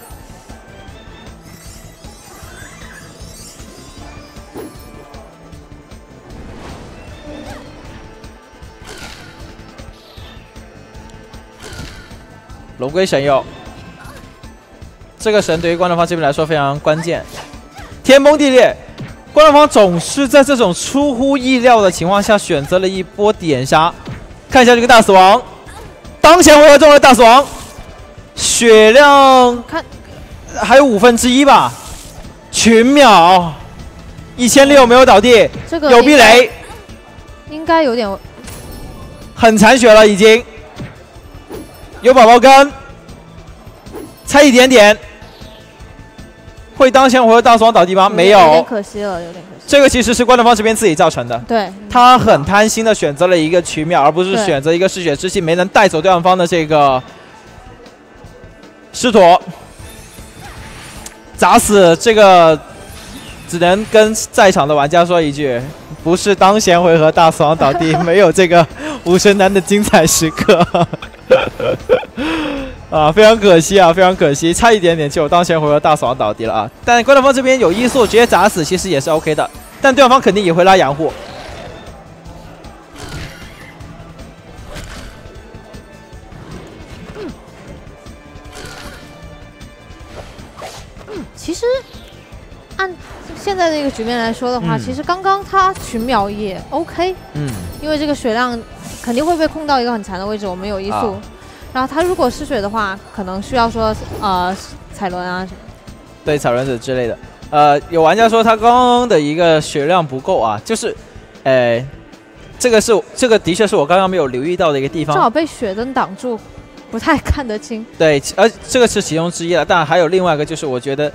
龙龟神佑，这个神对于观众方这边来说非常关键。天崩地裂，观众方总是在这种出乎意料的情况下选择了一波点杀。看一下这个大死亡，当前回合中的大死亡，血量看。还有五分之一吧，群秒一千六没有倒地，这个有避雷，应该有点很残血了已经。有宝宝跟，差一点点，会当前回合大死亡倒地吗？没有点，可惜了，有点可惜。这个其实是观众方这边自己造成的。对，他很贪心的选择了一个群秒，而不是选择一个嗜血之气，没能带走对方的这个狮驼，砸死这个，只能跟在场的玩家说一句：不是当前回合大死亡倒地，没有这个武神男的精彩时刻。啊，非常可惜啊，非常可惜，差一点点就有当前回合大死亡倒地了啊！但观众方这边有医速，直接砸死其实也是 OK 的，但对方肯定也会拉掩护。其实按现在这个局面来说的话，嗯其实刚刚他群秒也 OK，嗯，因为这个血量肯定会被控到一个很残的位置，我们有医速。啊然后他如果失血的话，可能需要说呃踩轮啊什么。对踩轮子之类的。呃，有玩家说他刚刚的一个血量不够啊，就是，呃，这个是这个的确是我刚刚没有留意到的一个地方。正好被血灯挡住，不太看得清。对，其呃，这个是其中之一了，但还有另外一个就是，我觉得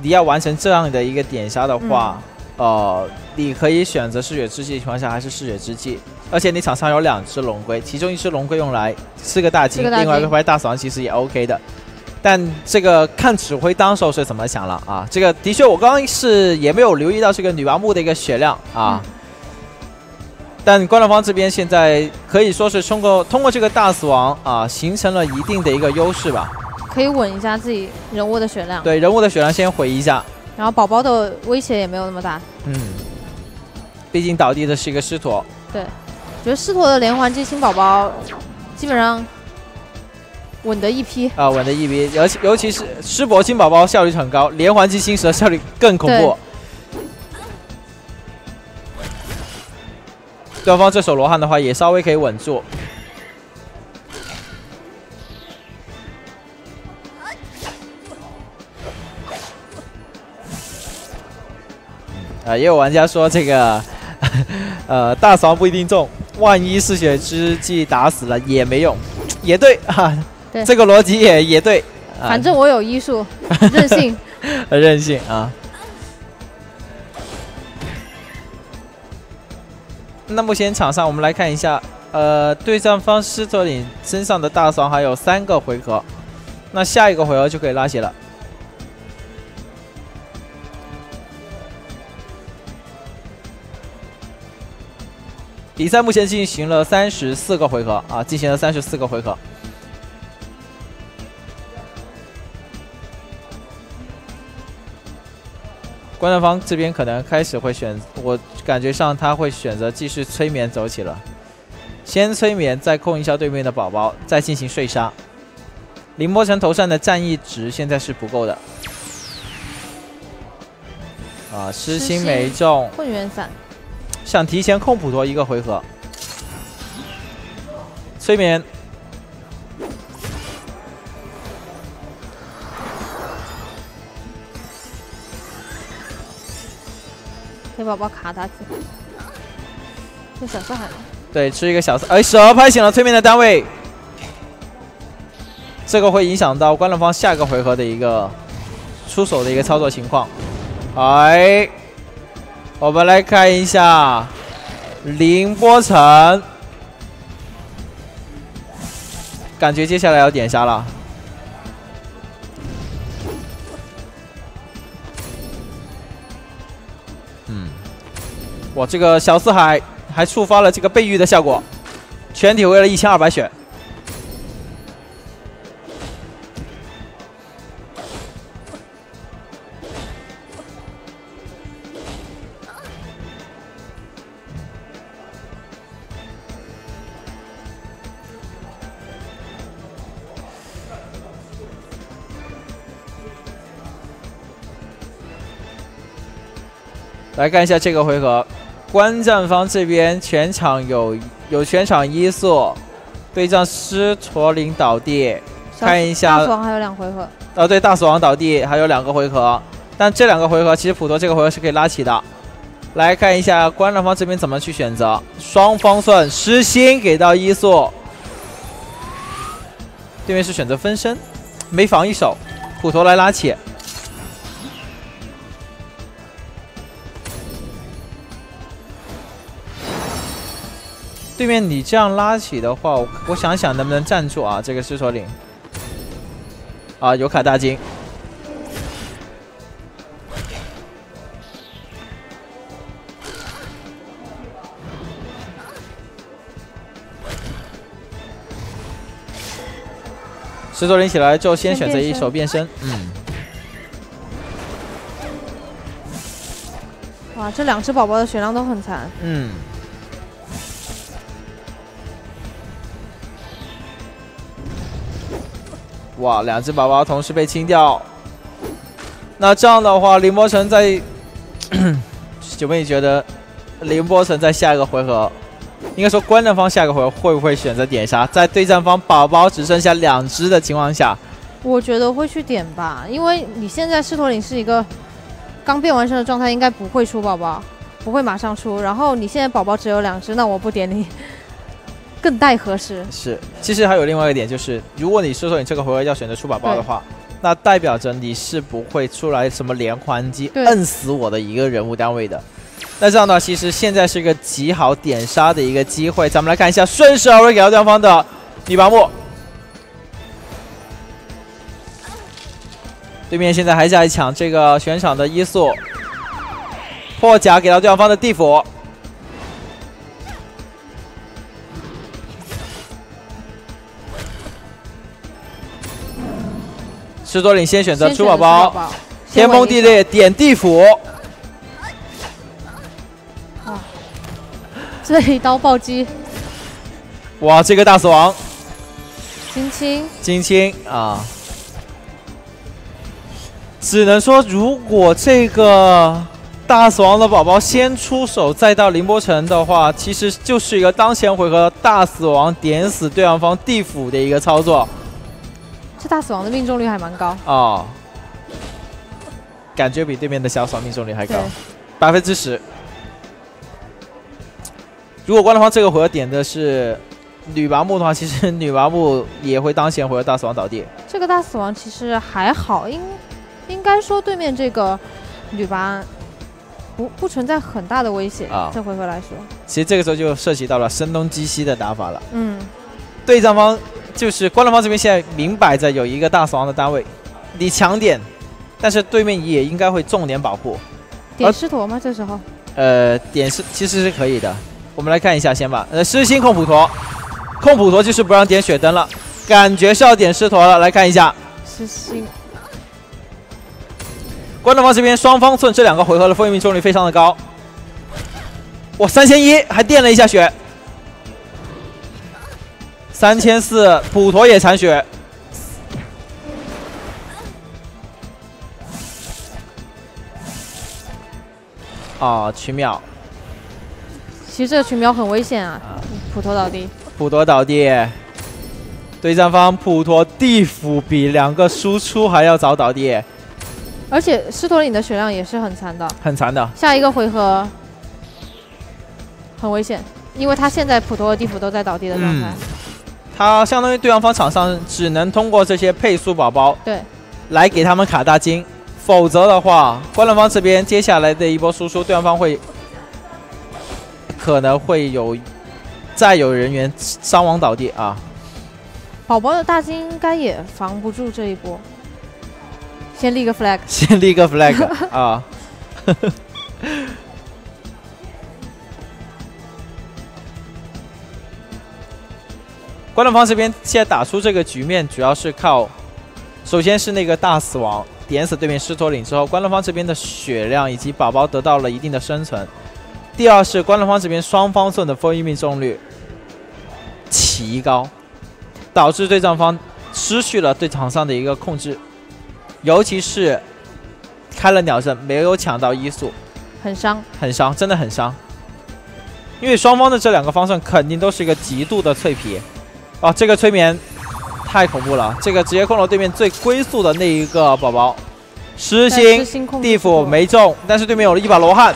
你要完成这样的一个点杀的话，呃，你可以选择嗜血之气的情况下还是嗜血之气，而且你场上有两只龙龟，其中一只龙龟用来吃个大金，大金另外一个拍大死亡其实也 OK 的。但这个看指挥当时候是怎么想了啊？这个的确，我刚刚是也没有留意到这个女娲墓的一个血量啊。嗯但观众方这边现在可以说是通过通过这个大死亡啊，形成了一定的一个优势吧。可以稳一下自己人物的血量，对人物的血量先回一下，然后宝宝的威胁也没有那么大。嗯，毕竟倒地的是一个狮驼，对觉得狮驼的连环击星宝宝基本上稳得一批。啊，稳的一批，尤其尤其是狮伯金宝宝效率很高，连环击星蛇效率更恐怖。对方这手罗汉的话也稍微可以稳住。啊，也有玩家说这个，呃，大死亡不一定中，万一嗜血之气打死了也没用，也对啊，对这个逻辑也也对，啊、反正我有医术，任性。很 任性啊。那目前场上我们来看一下，呃，对战方狮驼岭身上的大伤还有三个回合，那下一个回合就可以拉血了。比赛目前进行了三十四个回合啊，进行了三十四个回合。观众方这边可能开始会选，我感觉上他会选择继续催眠走起了，先催眠，再控一下对面的宝宝，再进行睡杀。凌波城头上的战役值现在是不够的，啊，失心没中，混元伞，想提前控普陀一个回合，催眠，给宝宝卡他。这小色海吗？对，吃一个小哎，蛇拍醒了催眠的单位，这个会影响到观众方下个回合的一个出手的一个操作情况。哎，我们来看一下凌波城，感觉接下来要点杀了。嗯，哇，这个小四海还触发了这个背玉的效果，全体为了一千二百血。来看一下这个回合，观战方这边全场有有全场一速对战狮驼岭倒地，看一下大死亡还有两回合。呃，对，大死亡倒地还有两个回合，但这两个回合其实普陀这个回合是可以拉起的。来看一下观战方这边怎么去选择，双方算失心给到一速，对面是选择分身，没防一手，普陀来拉起。对面你这样拉起的话，我想想能不能站住啊？这个狮驼岭啊，有卡大金。狮驼岭起来就先选择一手变身，嗯。哇，这两只宝宝的血量都很残，嗯。哇，两只宝宝同时被清掉，那这样的话，凌波城在 九妹你觉得凌波城在下一个回合，应该说观战方下一个回合会不会选择点杀？在对战方宝宝只剩下两只的情况下，我觉得会去点吧，因为你现在狮驼岭是一个刚变完身的状态，应该不会出宝宝，不会马上出。然后你现在宝宝只有两只，那我不点你。更待何时？是，其实还有另外一个点，就是如果你说说你这个回合要选择出宝宝的话，那代表着你是不会出来什么连环击摁死我的一个人物单位的。那这样的话，其实现在是一个极好点杀的一个机会。咱们来看一下，顺势而为给到对方的女拔木，对面现在还在抢这个全场的一速破甲，给到对方的地府。狮驼岭先选择出宝宝，天崩地裂点地府。啊！这一刀暴击！哇，这个大死亡！金青，金青啊！只能说，如果这个大死亡的宝宝先出手，再到凌波城的话，其实就是一个当前回合大死亡点死对方方地府的一个操作。这大死亡的命中率还蛮高哦，感觉比对面的小爽命中率还高，百分之十。如果关的话，这个回合点的是女麻木的话，其实女麻木也会当前回合大死亡倒地。这个大死亡其实还好，应应该说对面这个女拔不不存在很大的威胁啊。这回合来说，其实这个时候就涉及到了声东击西的打法了。嗯，对战方。就是观众方这边现在明摆着有一个大死亡的单位，你强点，但是对面也应该会重点保护。点狮驼吗？这时候？呃，点狮其实是可以的。我们来看一下先吧。呃，狮心控普陀，控普陀就是不让点血灯了，感觉是要点狮驼了。来看一下。狮心。观众方这边双方寸这两个回合的封印命中率非常的高。哇，三千一还垫了一下血。三千四，普陀也残血。啊，群秒。其实这个群秒很危险啊！普陀倒地。普陀倒地。对战方普陀地府比两个输出还要早倒地。而且狮驼岭的血量也是很残的。很残的。下一个回合很危险，因为他现在普陀和地府都在倒地的状态。他相当于对方方场上只能通过这些配速宝宝对来给他们卡大金，否则的话，观众方这边接下来的一波输出，对方方会可能会有再有人员伤亡倒地啊。宝宝的大金应该也防不住这一波，先立个 flag，先立个 flag 啊。观众方这边现在打出这个局面，主要是靠，首先是那个大死亡点死对面狮驼岭之后，观众方这边的血量以及宝宝得到了一定的生存。第二是观众方这边双方盾的封印命中率奇高，导致对战方失去了对场上的一个控制，尤其是开了鸟阵没有抢到一速，很伤，很伤，真的很伤。因为双方的这两个方阵肯定都是一个极度的脆皮，啊，这个催眠太恐怖了，这个直接控了对面最龟速的那一个宝宝，失心地府没中，但是对面有了一把罗汉，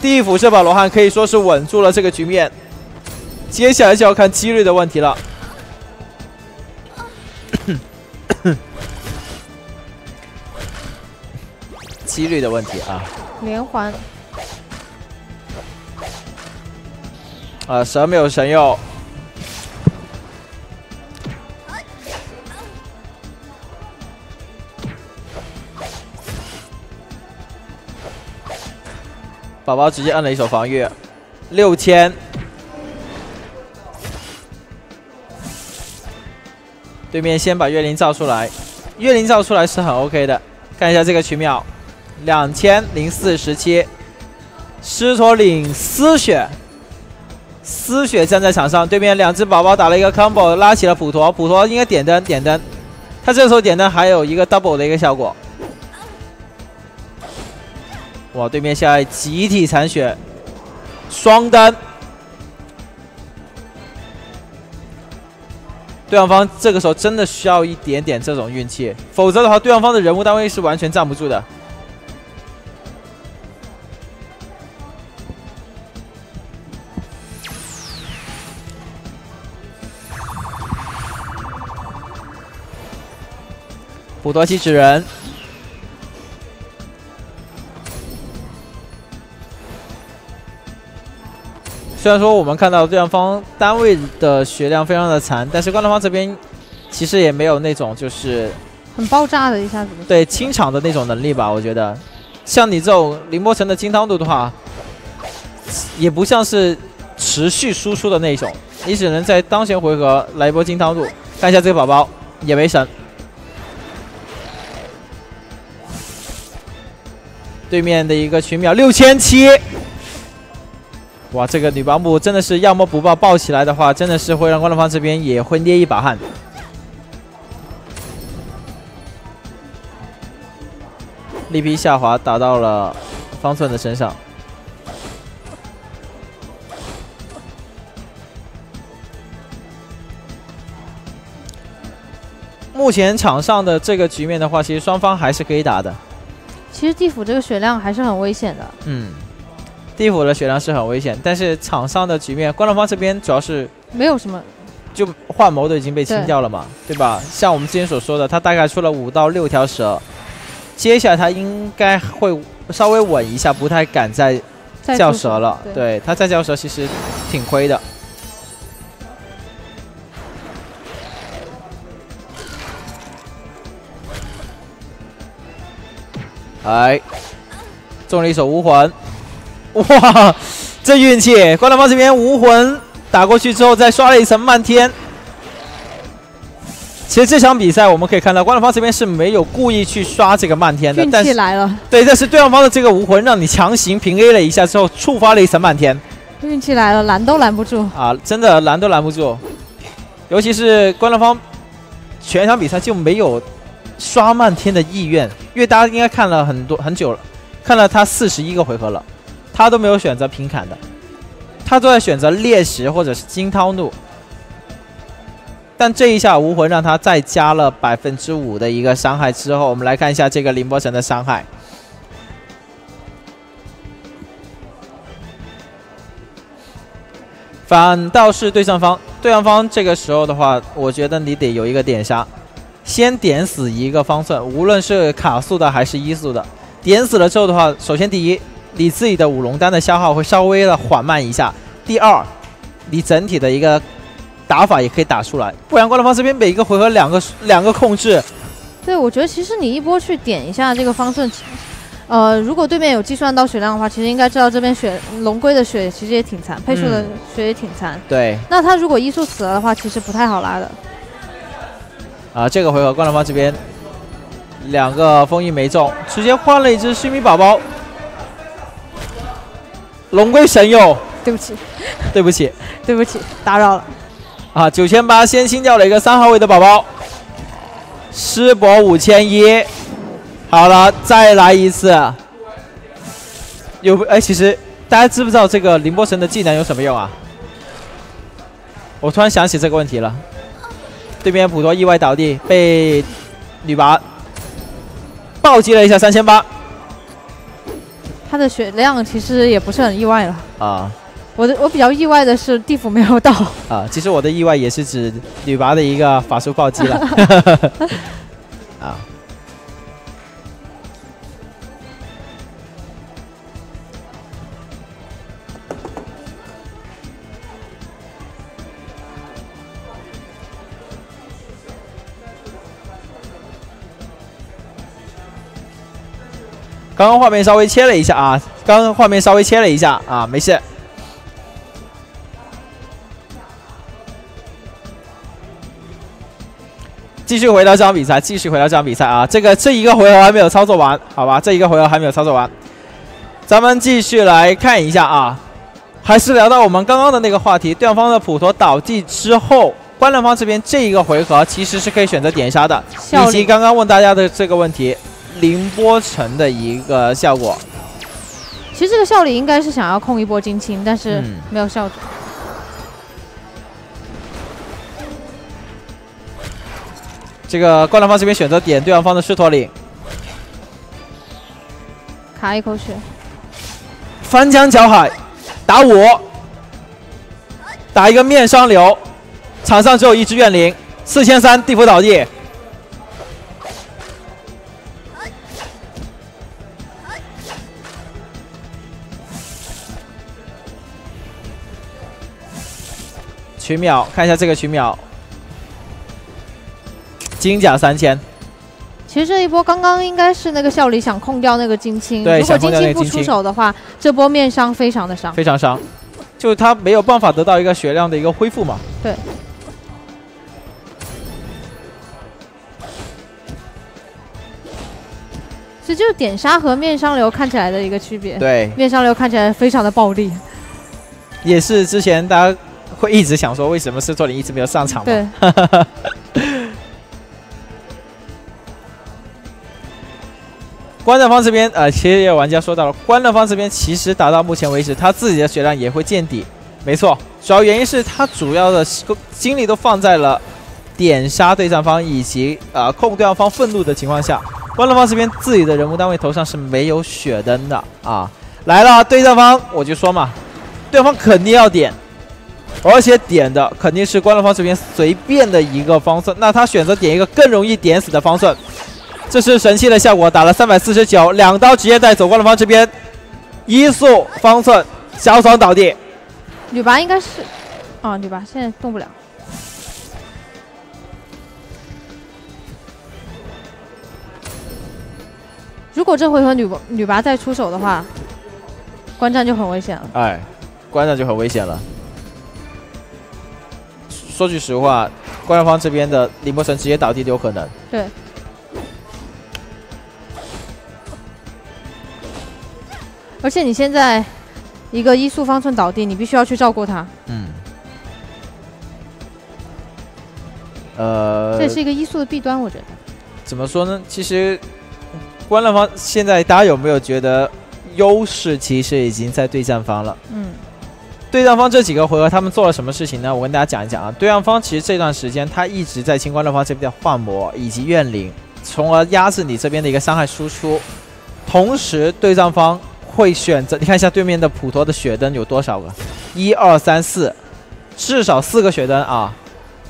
地府这把罗汉可以说是稳住了这个局面，接下来就要看几率的问题了。几率的问题啊。连环，啊，蛇没有神佑，宝宝直接摁了一手防御，六千，对面先把月灵造出来，月灵造出来是很 OK 的，看一下这个曲秒。两千零四十七，狮驼岭丝血，丝血站在场上，对面两只宝宝打了一个 combo，拉起了普陀，普陀应该点灯点灯，他这时候点灯还有一个 double 的一个效果。哇，对面现在集体残血，双灯，对方方这个时候真的需要一点点这种运气，否则的话，对方方的人物单位是完全站不住的。普陀机器人，虽然说我们看到对方单位的血量非常的残，但是观众方这边其实也没有那种就是很爆炸的一下子对清场的那种能力吧？我觉得，像你这种凌波城的金汤度的话，也不像是持续输出的那种，你只能在当前回合来一波金汤度。看一下这个宝宝也没神。对面的一个群秒六千七，哇，这个女保姆真的是要么不爆，爆起来的话，真的是会让观众方这边也会捏一把汗。力劈下滑打到了方寸的身上。目前场上的这个局面的话，其实双方还是可以打的。其实地府这个血量还是很危险的。嗯，地府的血量是很危险，但是场上的局面，观众方这边主要是没有什么，就幻谋都已经被清掉了嘛，对吧？像我们之前所说的，他大概出了五到六条蛇，接下来他应该会稍微稳一下，不太敢再叫蛇了。对他再叫蛇，其实挺亏的。哎，中了一手无魂，哇，这运气！关大方这边无魂打过去之后，再刷了一层漫天。其实这场比赛我们可以看到，关大方这边是没有故意去刷这个漫天的，运气来了。对，但是对方的这个无魂让你强行平 A 了一下之后，触发了一层漫天。运气来了，拦都拦不住啊！真的拦都拦不住，尤其是关大方全场比赛就没有。刷漫天的意愿，因为大家应该看了很多很久了，看了他四十一个回合了，他都没有选择平砍的，他都在选择猎食或者是惊涛怒。但这一下无魂让他再加了百分之五的一个伤害之后，我们来看一下这个林波神的伤害，反倒是对上方，对上方这个时候的话，我觉得你得有一个点杀。先点死一个方寸，无论是卡速的还是一速的，点死了之后的话，首先第一，你自己的五龙丹的消耗会稍微的缓慢一下；第二，你整体的一个打法也可以打出来。不然关德方这边每一个回合两个两个控制，对我觉得其实你一波去点一下这个方寸，呃，如果对面有计算到血量的话，其实应该知道这边血龙龟的血其实也挺残，配速的血也挺残。对，那他如果一速死了的话，其实不太好拉的。啊，这个回合灌篮方这边两个封印没中，直接换了一只须弥宝宝。龙龟神佑，对不起，对不起，对不起，打扰了。啊，九千八先清掉了一个三号位的宝宝，师伯五千一。好了，再来一次。有哎，其实大家知不知道这个凌波神的技能有什么用啊？我突然想起这个问题了。对面普陀意外倒地，被女拔暴击了一下三千八。他的血量其实也不是很意外了。啊。我的我比较意外的是地府没有到。啊，其实我的意外也是指女拔的一个法术暴击了。啊。刚刚画面稍微切了一下啊，刚刚画面稍微切了一下啊，没事。继续回到这场比赛，继续回到这场比赛啊，这个这一个回合还没有操作完，好吧，这一个回合还没有操作完，咱们继续来看一下啊，还是聊到我们刚刚的那个话题，对方的普陀倒地之后，观战方这边这一个回合其实是可以选择点杀的，以及刚刚问大家的这个问题。凌波城的一个效果，其实这个效力应该是想要控一波金青，但是没有效果。这个灌篮方这边选择点对方方的狮驼岭，卡一口血，翻江搅海，打我，打一个面伤流，场上只有一只怨灵，四千三地府倒地。群秒，看一下这个群秒，金甲三千。其实这一波刚刚应该是那个笑里想控掉那个金青，对，如果金青不出手的话，这波面伤非常的伤，非常伤，就是他没有办法得到一个血量的一个恢复嘛。对。这就是点杀和面伤流看起来的一个区别。对，面伤流看起来非常的暴力。也是之前大家。会一直想说，为什么斯托林一直没有上场吗？对。观战方这边，呃，其实也有玩家说到了，观战方这边其实打到目前为止，他自己的血量也会见底。没错，主要原因是他主要的精力都放在了点杀对战方以及呃控对方愤怒的情况下。观战方这边自己的人物单位头上是没有血灯的啊。来了，对战方我就说嘛，对方肯定要点。而且点的肯定是关了方这边随便的一个方寸，那他选择点一个更容易点死的方寸，这是神器的效果，打了三百四十九，两刀直接带走关了方这边，一速方寸，小爽倒地。女拔应该是，啊，女拔现在动不了。如果这回合女女拔再出手的话，观战就很危险了。哎，观战就很危险了。说句实话，官方这边的李莫神直接倒地都有可能。对。而且你现在一个一速方寸倒地，你必须要去照顾他。嗯。呃。这也是一个一速的弊端，我觉得。怎么说呢？其实，观澜方现在大家有没有觉得优势其实已经在对战方了？嗯。对战方这几个回合，他们做了什么事情呢？我跟大家讲一讲啊。对战方其实这段时间他一直在清关乐方这边的幻魔以及怨灵，从而压制你这边的一个伤害输出。同时，对战方会选择，你看一下对面的普陀的血灯有多少个？一二三四，至少四个血灯啊，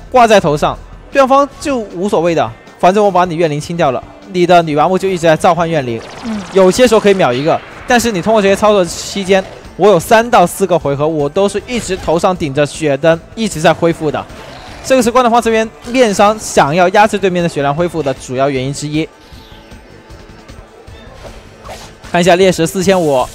挂在头上。对战方就无所谓的，反正我把你怨灵清掉了，你的女娲木就一直在召唤怨灵。嗯。有些时候可以秒一个，但是你通过这些操作期间。我有三到四个回合，我都是一直头上顶着血灯，一直在恢复的。这个是关德芳这边面伤想要压制对面的血量恢复的主要原因之一。看一下猎食四千五。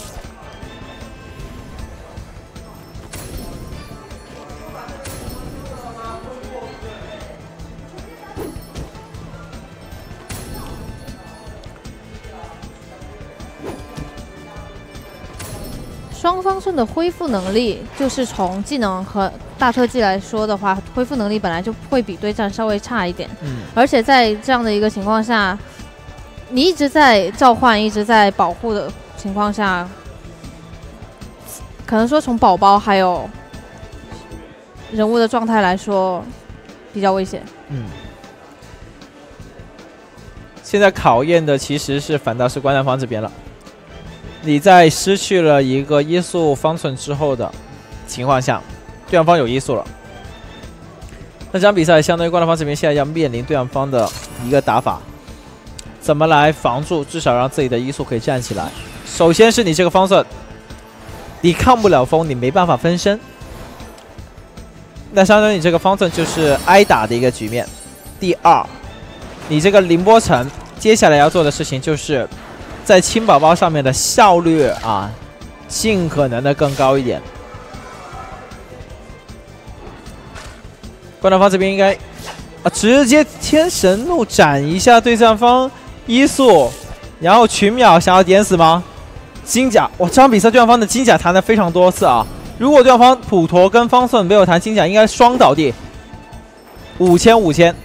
方寸的恢复能力，就是从技能和大特技来说的话，恢复能力本来就会比对战稍微差一点。嗯，而且在这样的一个情况下，你一直在召唤、一直在保护的情况下，可能说从宝宝还有人物的状态来说，比较危险。嗯，现在考验的其实是反倒是观战方这边了。你在失去了一个医速方寸之后的情况下，对方有医速了。那这场比赛相当于观战方这边现在要面临对方的一个打法，怎么来防住，至少让自己的医速可以站起来。首先是你这个方寸，你抗不了风，你没办法分身，那相当于你这个方寸就是挨打的一个局面。第二，你这个凌波城接下来要做的事情就是。在亲宝宝上面的效率啊，尽可能的更高一点。观战方这边应该啊，直接天神怒斩一下对战方一速，然后群秒想要点死吗？金甲哇，这场比赛对战方的金甲弹的非常多次啊！如果对方普陀跟方寸没有弹金甲，应该双倒地。五千五千。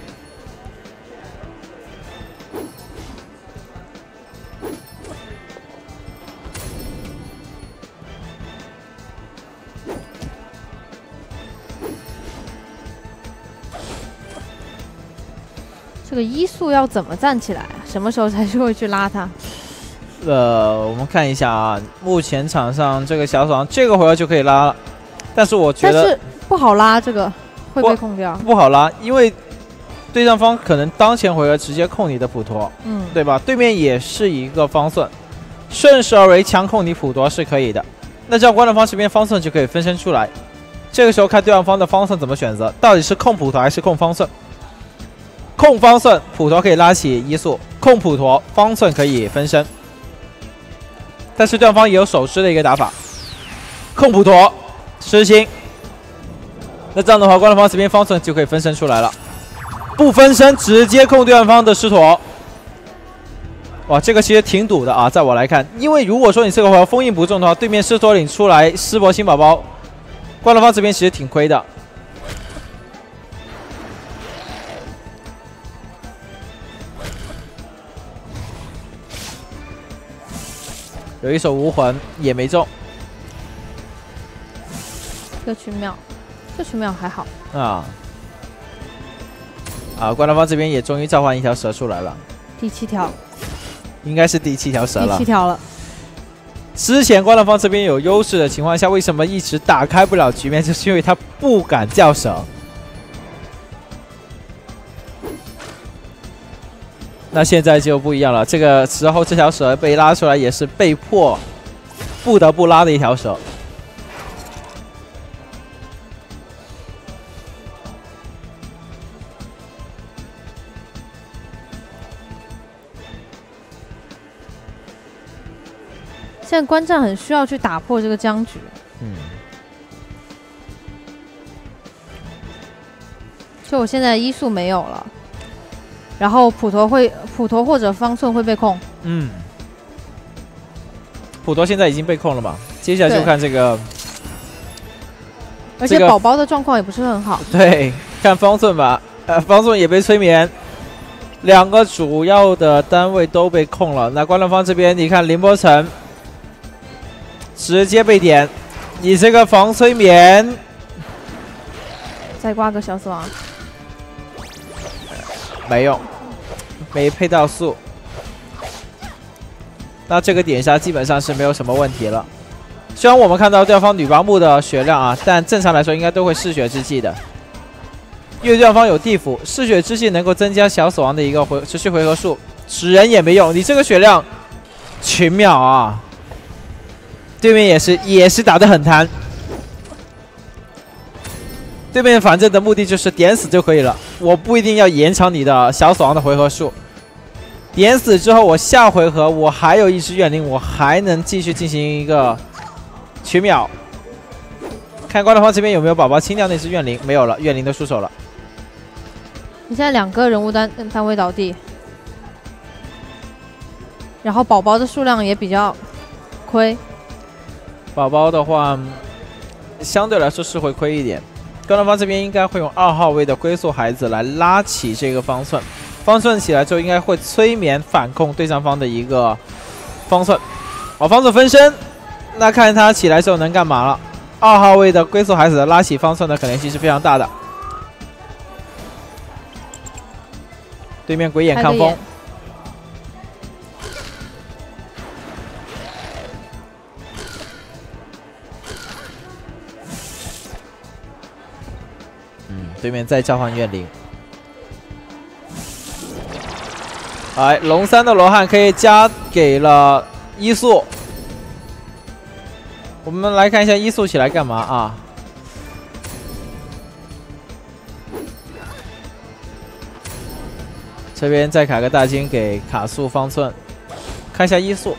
这个医速要怎么站起来？什么时候才是会去拉他？呃，我们看一下啊，目前场上这个小爽这个回合就可以拉了，但是我觉得但是不好拉，这个会被控掉。不好拉，因为对战方可能当前回合直接控你的普陀，嗯，对吧？对面也是一个方寸，顺势而为强控你普陀是可以的。那这样观众方这边方寸就可以分身出来，这个时候看对方方的方寸怎么选择，到底是控普陀还是控方寸？控方寸，普陀可以拉起一速；控普陀，方寸可以分身。但是对方也有手尸的一个打法，控普陀，失心。那这样的话，观众方这边方寸就可以分身出来了。不分身，直接控对方的狮驼。哇，这个其实挺堵的啊，在我来看，因为如果说你这个话封印不中的话，对面狮驼岭出来狮博新宝宝，观众方这边其实挺亏的。有一手无魂也没中，这群秒，这群秒还好啊啊！观众方这边也终于召唤一条蛇出来了，第七条，应该是第七条蛇了。第七条了。之前观众方这边有优势的情况下，为什么一直打开不了局面？就是因为他不敢叫蛇。那现在就不一样了，这个时候这条蛇被拉出来也是被迫不得不拉的一条蛇。现在观战很需要去打破这个僵局。嗯。就我现在医术没有了。然后普陀会普陀或者方寸会被控，嗯，普陀现在已经被控了嘛？接下来就看这个，而且宝宝的状况也不是很好。对，看方寸吧，呃，方寸也被催眠，两个主要的单位都被控了。那观众方这边，你看凌波城。直接被点，你这个防催眠，再挂个小死亡，没用。没配到速，那这个点杀基本上是没有什么问题了。虽然我们看到对方女娲木的血量啊，但正常来说应该都会嗜血之气的，因为对方有地府，嗜血之气能够增加小死亡的一个回持续回合数，死人也没用。你这个血量群秒啊，对面也是也是打的很贪，对面反正的目的就是点死就可以了，我不一定要延长你的小死亡的回合数。点死之后，我下回合我还有一只怨灵，我还能继续进行一个取秒。看关的方这边有没有宝宝清掉那只怨灵？没有了，怨灵都出手了。你现在两个人物单单位倒地，然后宝宝的数量也比较亏。宝宝的话，相对来说是会亏一点。关的方这边应该会用二号位的龟速孩子来拉起这个方寸，方寸起来之后应该会催眠反控对上方的一个方寸。好，方寸分身，那看他起来之后能干嘛了？二号位的龟速孩子拉起方寸的可能性是非常大的。对面鬼眼看风，对面再召唤怨灵。哎，龙三的罗汉可以加给了伊素。我们来看一下伊素起来干嘛啊？这边再卡个大金给卡速方寸，看一下伊素，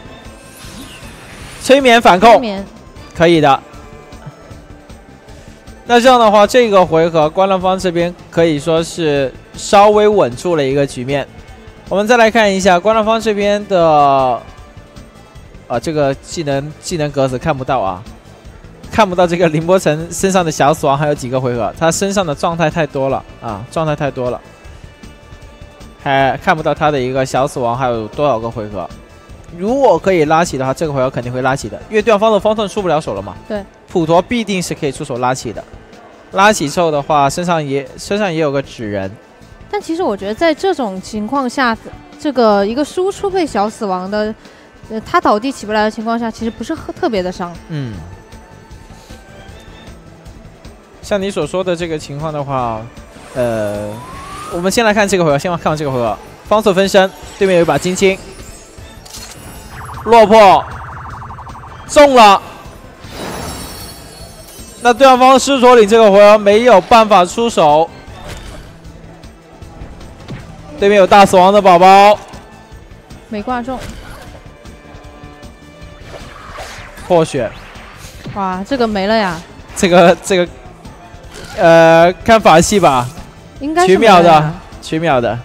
催眠反控，可以的。那这样的话，这个回合观澜方这边可以说是稍微稳住了一个局面。我们再来看一下观澜方这边的。啊，这个技能技能格子看不到啊，看不到这个林波城身上的小死亡还有几个回合，他身上的状态太多了啊，状态太多了，还看不到他的一个小死亡还有多少个回合。如果可以拉起的话，这个回合肯定会拉起的，因为对方的方寸出不了手了嘛。对，普陀必定是可以出手拉起的，拉起之后的话，身上也身上也有个纸人。但其实我觉得在这种情况下，这个一个输出被小死亡的。呃，他倒地起不来的情况下，其实不是特别的伤。嗯，像你所说的这个情况的话，呃，我们先来看这个回合，先看这个回合，方寸分身，对面有一把金青，落魄，中了。那对方狮驼岭这个回合没有办法出手，对面有大死亡的宝宝，没挂中。破血，哇，这个没了呀！这个这个，呃，看法系吧，应该取秒的，取秒的。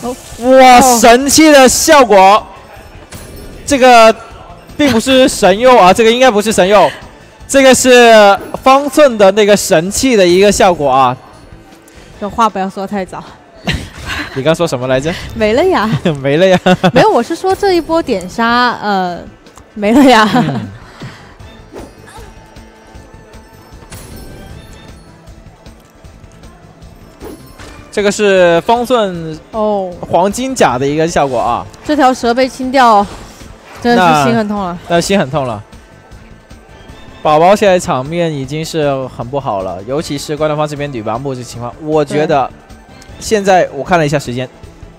哦，哇，神器的效果，这个并不是神佑啊，这个应该不是神佑，这个是方寸的那个神器的一个效果啊。这话不要说太早。你刚说什么来着？没了呀，没了呀。没有，我是说这一波点杀，呃。没了呀！这个是方寸哦，黄金甲的一个效果啊。这条蛇被清掉，真的是心很痛了。那心很痛了。宝宝现在场面已经是很不好了，尤其是关东方这边女拔木这情况，我觉得现在我看了一下时间，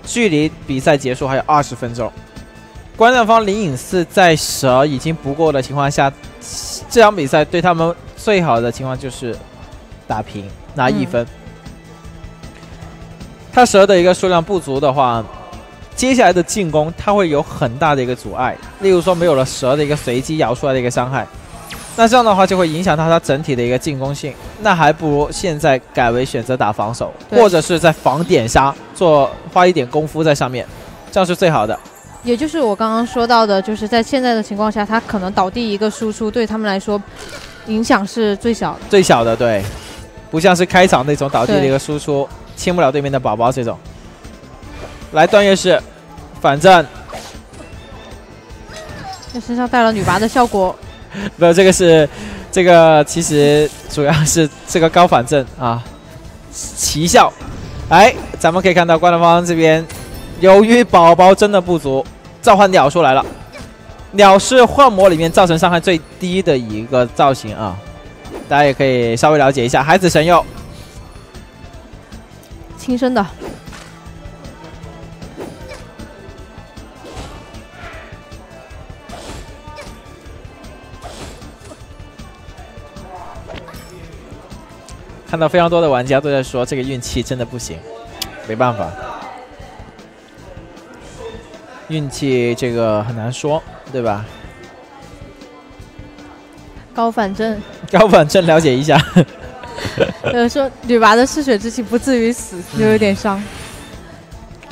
距离比赛结束还有二十分钟。观战方灵隐寺在蛇已经不够的情况下，这场比赛对他们最好的情况就是打平拿一分。他蛇的一个数量不足的话，接下来的进攻他会有很大的一个阻碍。例如说没有了蛇的一个随机摇出来的一个伤害，那这样的话就会影响到他整体的一个进攻性。那还不如现在改为选择打防守，或者是在防点杀做花一点功夫在上面，这样是最好的。也就是我刚刚说到的，就是在现在的情况下，他可能倒地一个输出，对他们来说影响是最小的。最小的，对，不像是开场那种倒地的一个输出，清不了对面的宝宝这种。来段月是反正这身上带了女拔的效果。没有，这个是这个其实主要是这个高反震啊，奇效。哎，咱们可以看到官方这边。由于宝宝真的不足，召唤鸟出来了。鸟是幻魔里面造成伤害最低的一个造型啊，大家也可以稍微了解一下。孩子神佑，亲生的。看到非常多的玩家都在说这个运气真的不行，没办法。运气这个很难说，对吧？高反正，高反正了解一下。呃，说女娃的嗜血之气不至于死，就有点伤。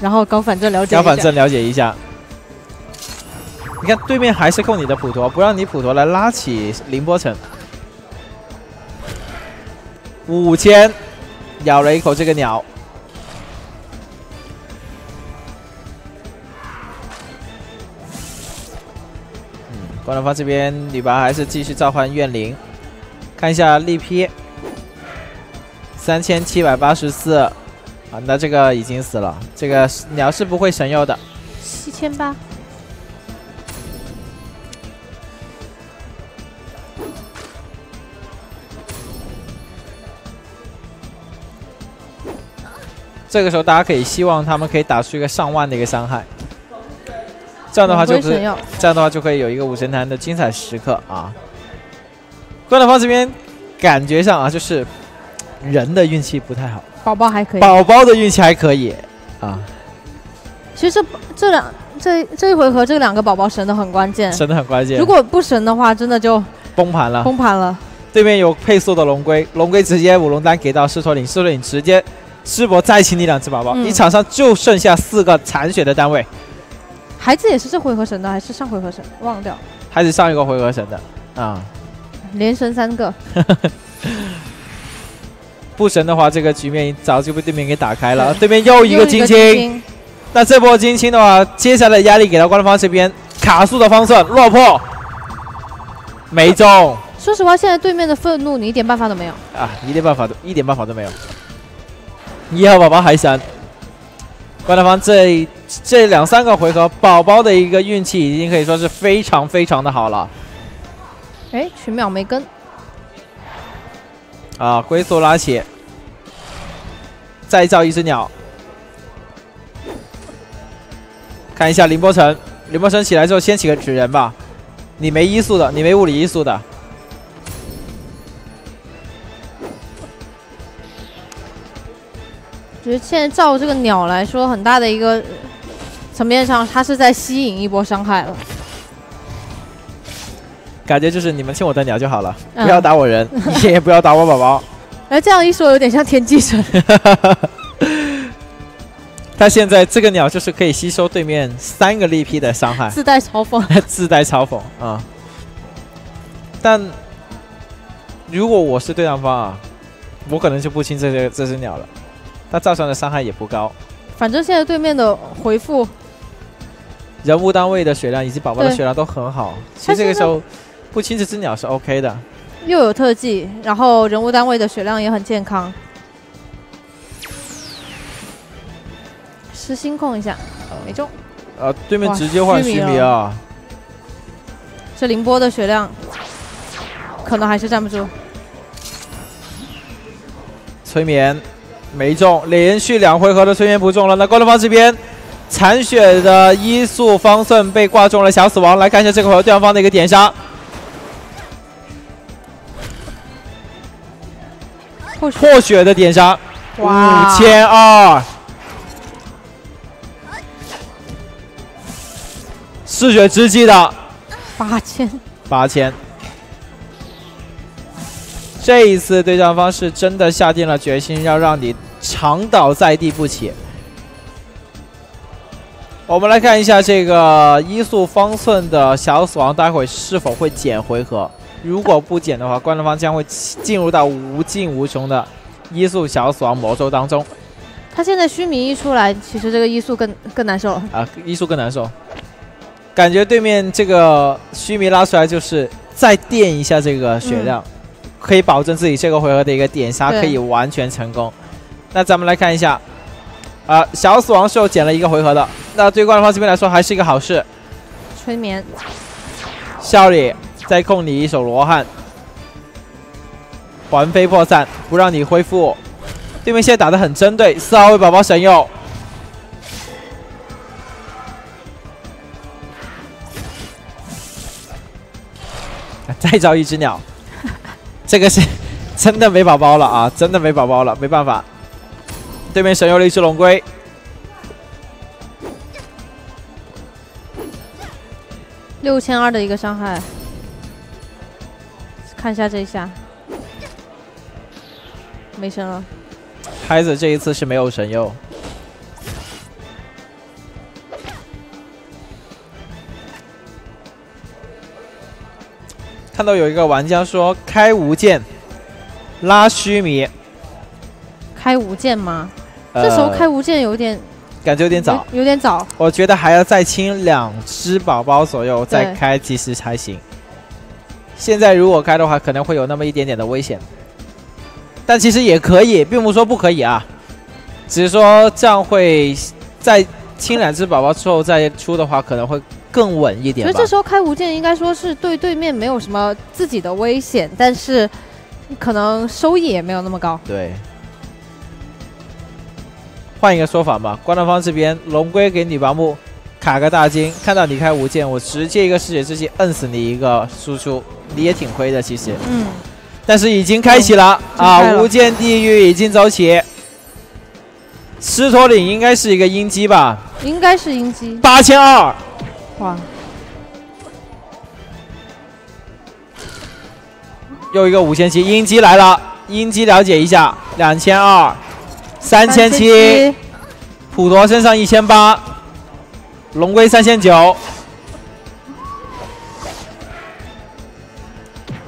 然后高反正了解。高反正了解一下。你看对面还是控你的普陀，不让你普陀来拉起凌波城。五千，咬了一口这个鸟。嗯，关龙方这边女白还是继续召唤怨灵，看一下力劈，三千七百八十四，啊，那这个已经死了，这个鸟是不会神佑的。七千八。这个时候，大家可以希望他们可以打出一个上万的一个伤害，这样的话就可以，这样的话就可以有一个武神坛的精彩时刻啊！关德芳这边感觉上啊，就是人的运气不太好，宝宝还可以，宝宝的运气还可以啊。其实这两这这一回合这两个宝宝神的很关键，神的很关键。如果不神的话，真的就崩盘了，崩盘了。对面有配速的龙龟，龙龟直接五龙丹给到狮驼岭，狮驼岭直接。师伯再请你两只宝宝，你场上就剩下四个残血的单位。孩子也是这回合神的，还是上回合神？忘掉。孩子上一个回合神的啊？连神三个。不神的话，这个局面早就被对面给打开了。对面又一个金青，那这波金青的话，接下来压力给到官方这边，卡速的方寸落魄，没中。说实话，现在对面的愤怒，你一点办法都没有啊！一点办法都一点办法都没有。一号宝宝还神，关大方这这两三个回合，宝宝的一个运气已经可以说是非常非常的好了。哎，群秒没跟。啊，龟速拉起，再造一只鸟。看一下凌波城，凌波城起来之后先起个纸人吧。你没医术的，你没物理医术的。觉得现在照这个鸟来说，很大的一个层面上，它是在吸引一波伤害了。感觉就是你们听我的鸟就好了，不要打我人，也不要打我宝宝。哎，这样一说，有点像天机神。他现在这个鸟就是可以吸收对面三个力劈的伤害，自带嘲讽，自带嘲讽啊！但如果我是对方方啊，我可能就不亲这些这只鸟了。它造成的伤害也不高，反正现在对面的回复，人物单位的血量以及宝宝的血量都很好。其实这个时候不亲这只鸟是 OK 的，又有特技，然后人物单位的血量也很健康。失心控一下，没中。呃，对面直接换虚弥啊！这凌波的血量可能还是站不住。催眠。没中，连续两回合的催眠不中了。那高德方这边残血的医速方寸被挂中了小死亡。来看一下这个回合对方方的一个点杀，破血。的点杀，五千二，嗜血之际的。八千，八千。这一次对战方是真的下定了决心，要让你长倒在地不起。我们来看一下这个一速方寸的小死亡，待会是否会减回合？如果不减的话，观众方将会进入到无尽无穷的一速小死亡魔咒当中。他现在虚弥一出来，其实这个一速更更难受啊！一速更难受，感觉对面这个虚弥拉出来就是再垫一下这个血量。可以保证自己这个回合的一个点杀可以完全成功。那咱们来看一下，啊，小死亡是有减了一个回合的。那对官方这边来说还是一个好事。催眠，笑里再控你一手罗汉，环飞破散，不让你恢复。对面现在打的很针对，四号位宝宝神佑，再招一只鸟。这个是 真的没宝宝了啊！真的没宝宝了，没办法。对面神游了一只龙龟，六千二的一个伤害，看一下这一下，没神了。孩子这一次是没有神佑。看到有一个玩家说开无剑拉须弥，开无剑吗？呃这时候开无剑有点感觉有点早，有有点早。我觉得还要再清两只宝宝左右再开，其实才行。现在如果开的话，可能会有那么一点点的危险，但其实也可以，并不是说不可以啊，只是说这样会在清两只宝宝之后再出的话，可能会更稳一点吧所以这。时候开无剑应该说是对对面没有什么自己的危险，但是可能收益也没有那么高。对，换一个说法嘛，官方方这边龙龟给你拔木卡个大金，看到你开无剑，我直接一个嗜血之气摁死你一个输出，你也挺亏的其实。嗯，但是已经开启了、啊，无间地狱已经走起。狮驼岭应该是一个鹰击吧，应该是鹰击。八千二，哇，又一个五千七，鹰击来了，鹰击了解一下，两千二，三千七，，普陀身上一千八，龙龟三千九。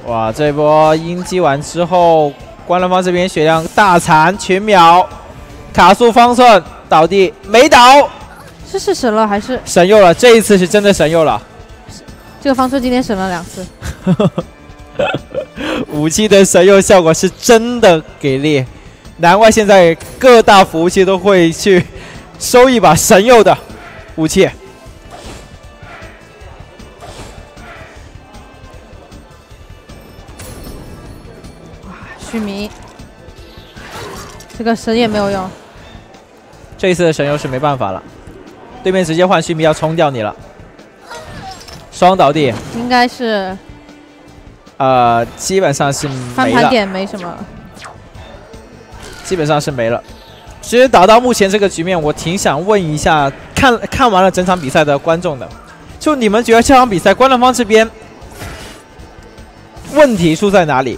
哇，这波鹰击完之后，关乐方这边血量大残群秒，卡速方寸倒地没倒，是是神了还是神佑了，这一次是真的神佑了。这个方寸今天省了两次？武器的神佑效果是真的给力，难怪现在各大服务器都会去收一把神佑的武器。须弥，这个神也没有用。这一次的神佑是没办法了，对面直接换须弥要冲掉你了，双倒地，应该是呃，基本上是翻盘，点没什么。基本上是没了。其实打到目前这个局面，我挺想问一下，看看完了整场比赛的观众的，就你们觉得这场比赛观众方这边问题出在哪里？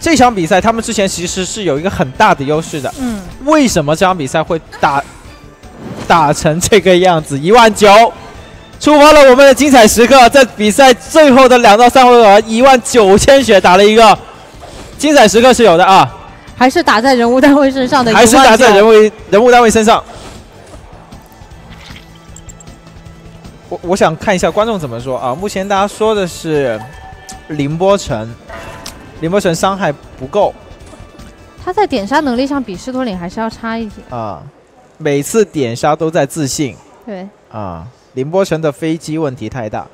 这场比赛他们之前其实是有一个很大的优势的，嗯，为什么这场比赛会打打成这个样子？一万九，触发了我们的精彩时刻，在比赛最后的两到三回合，一万九千血打了一个精彩时刻是有的啊，还是打在人物单位身上的，还是打在人物。人物单位身上。我我想看一下观众怎么说啊？目前大家说的是凌波城，凌波城伤害不够他在点杀能力上比狮驼岭还是要差一点。啊，每次点杀都在自信。对，啊，凌波城的飞机问题太大。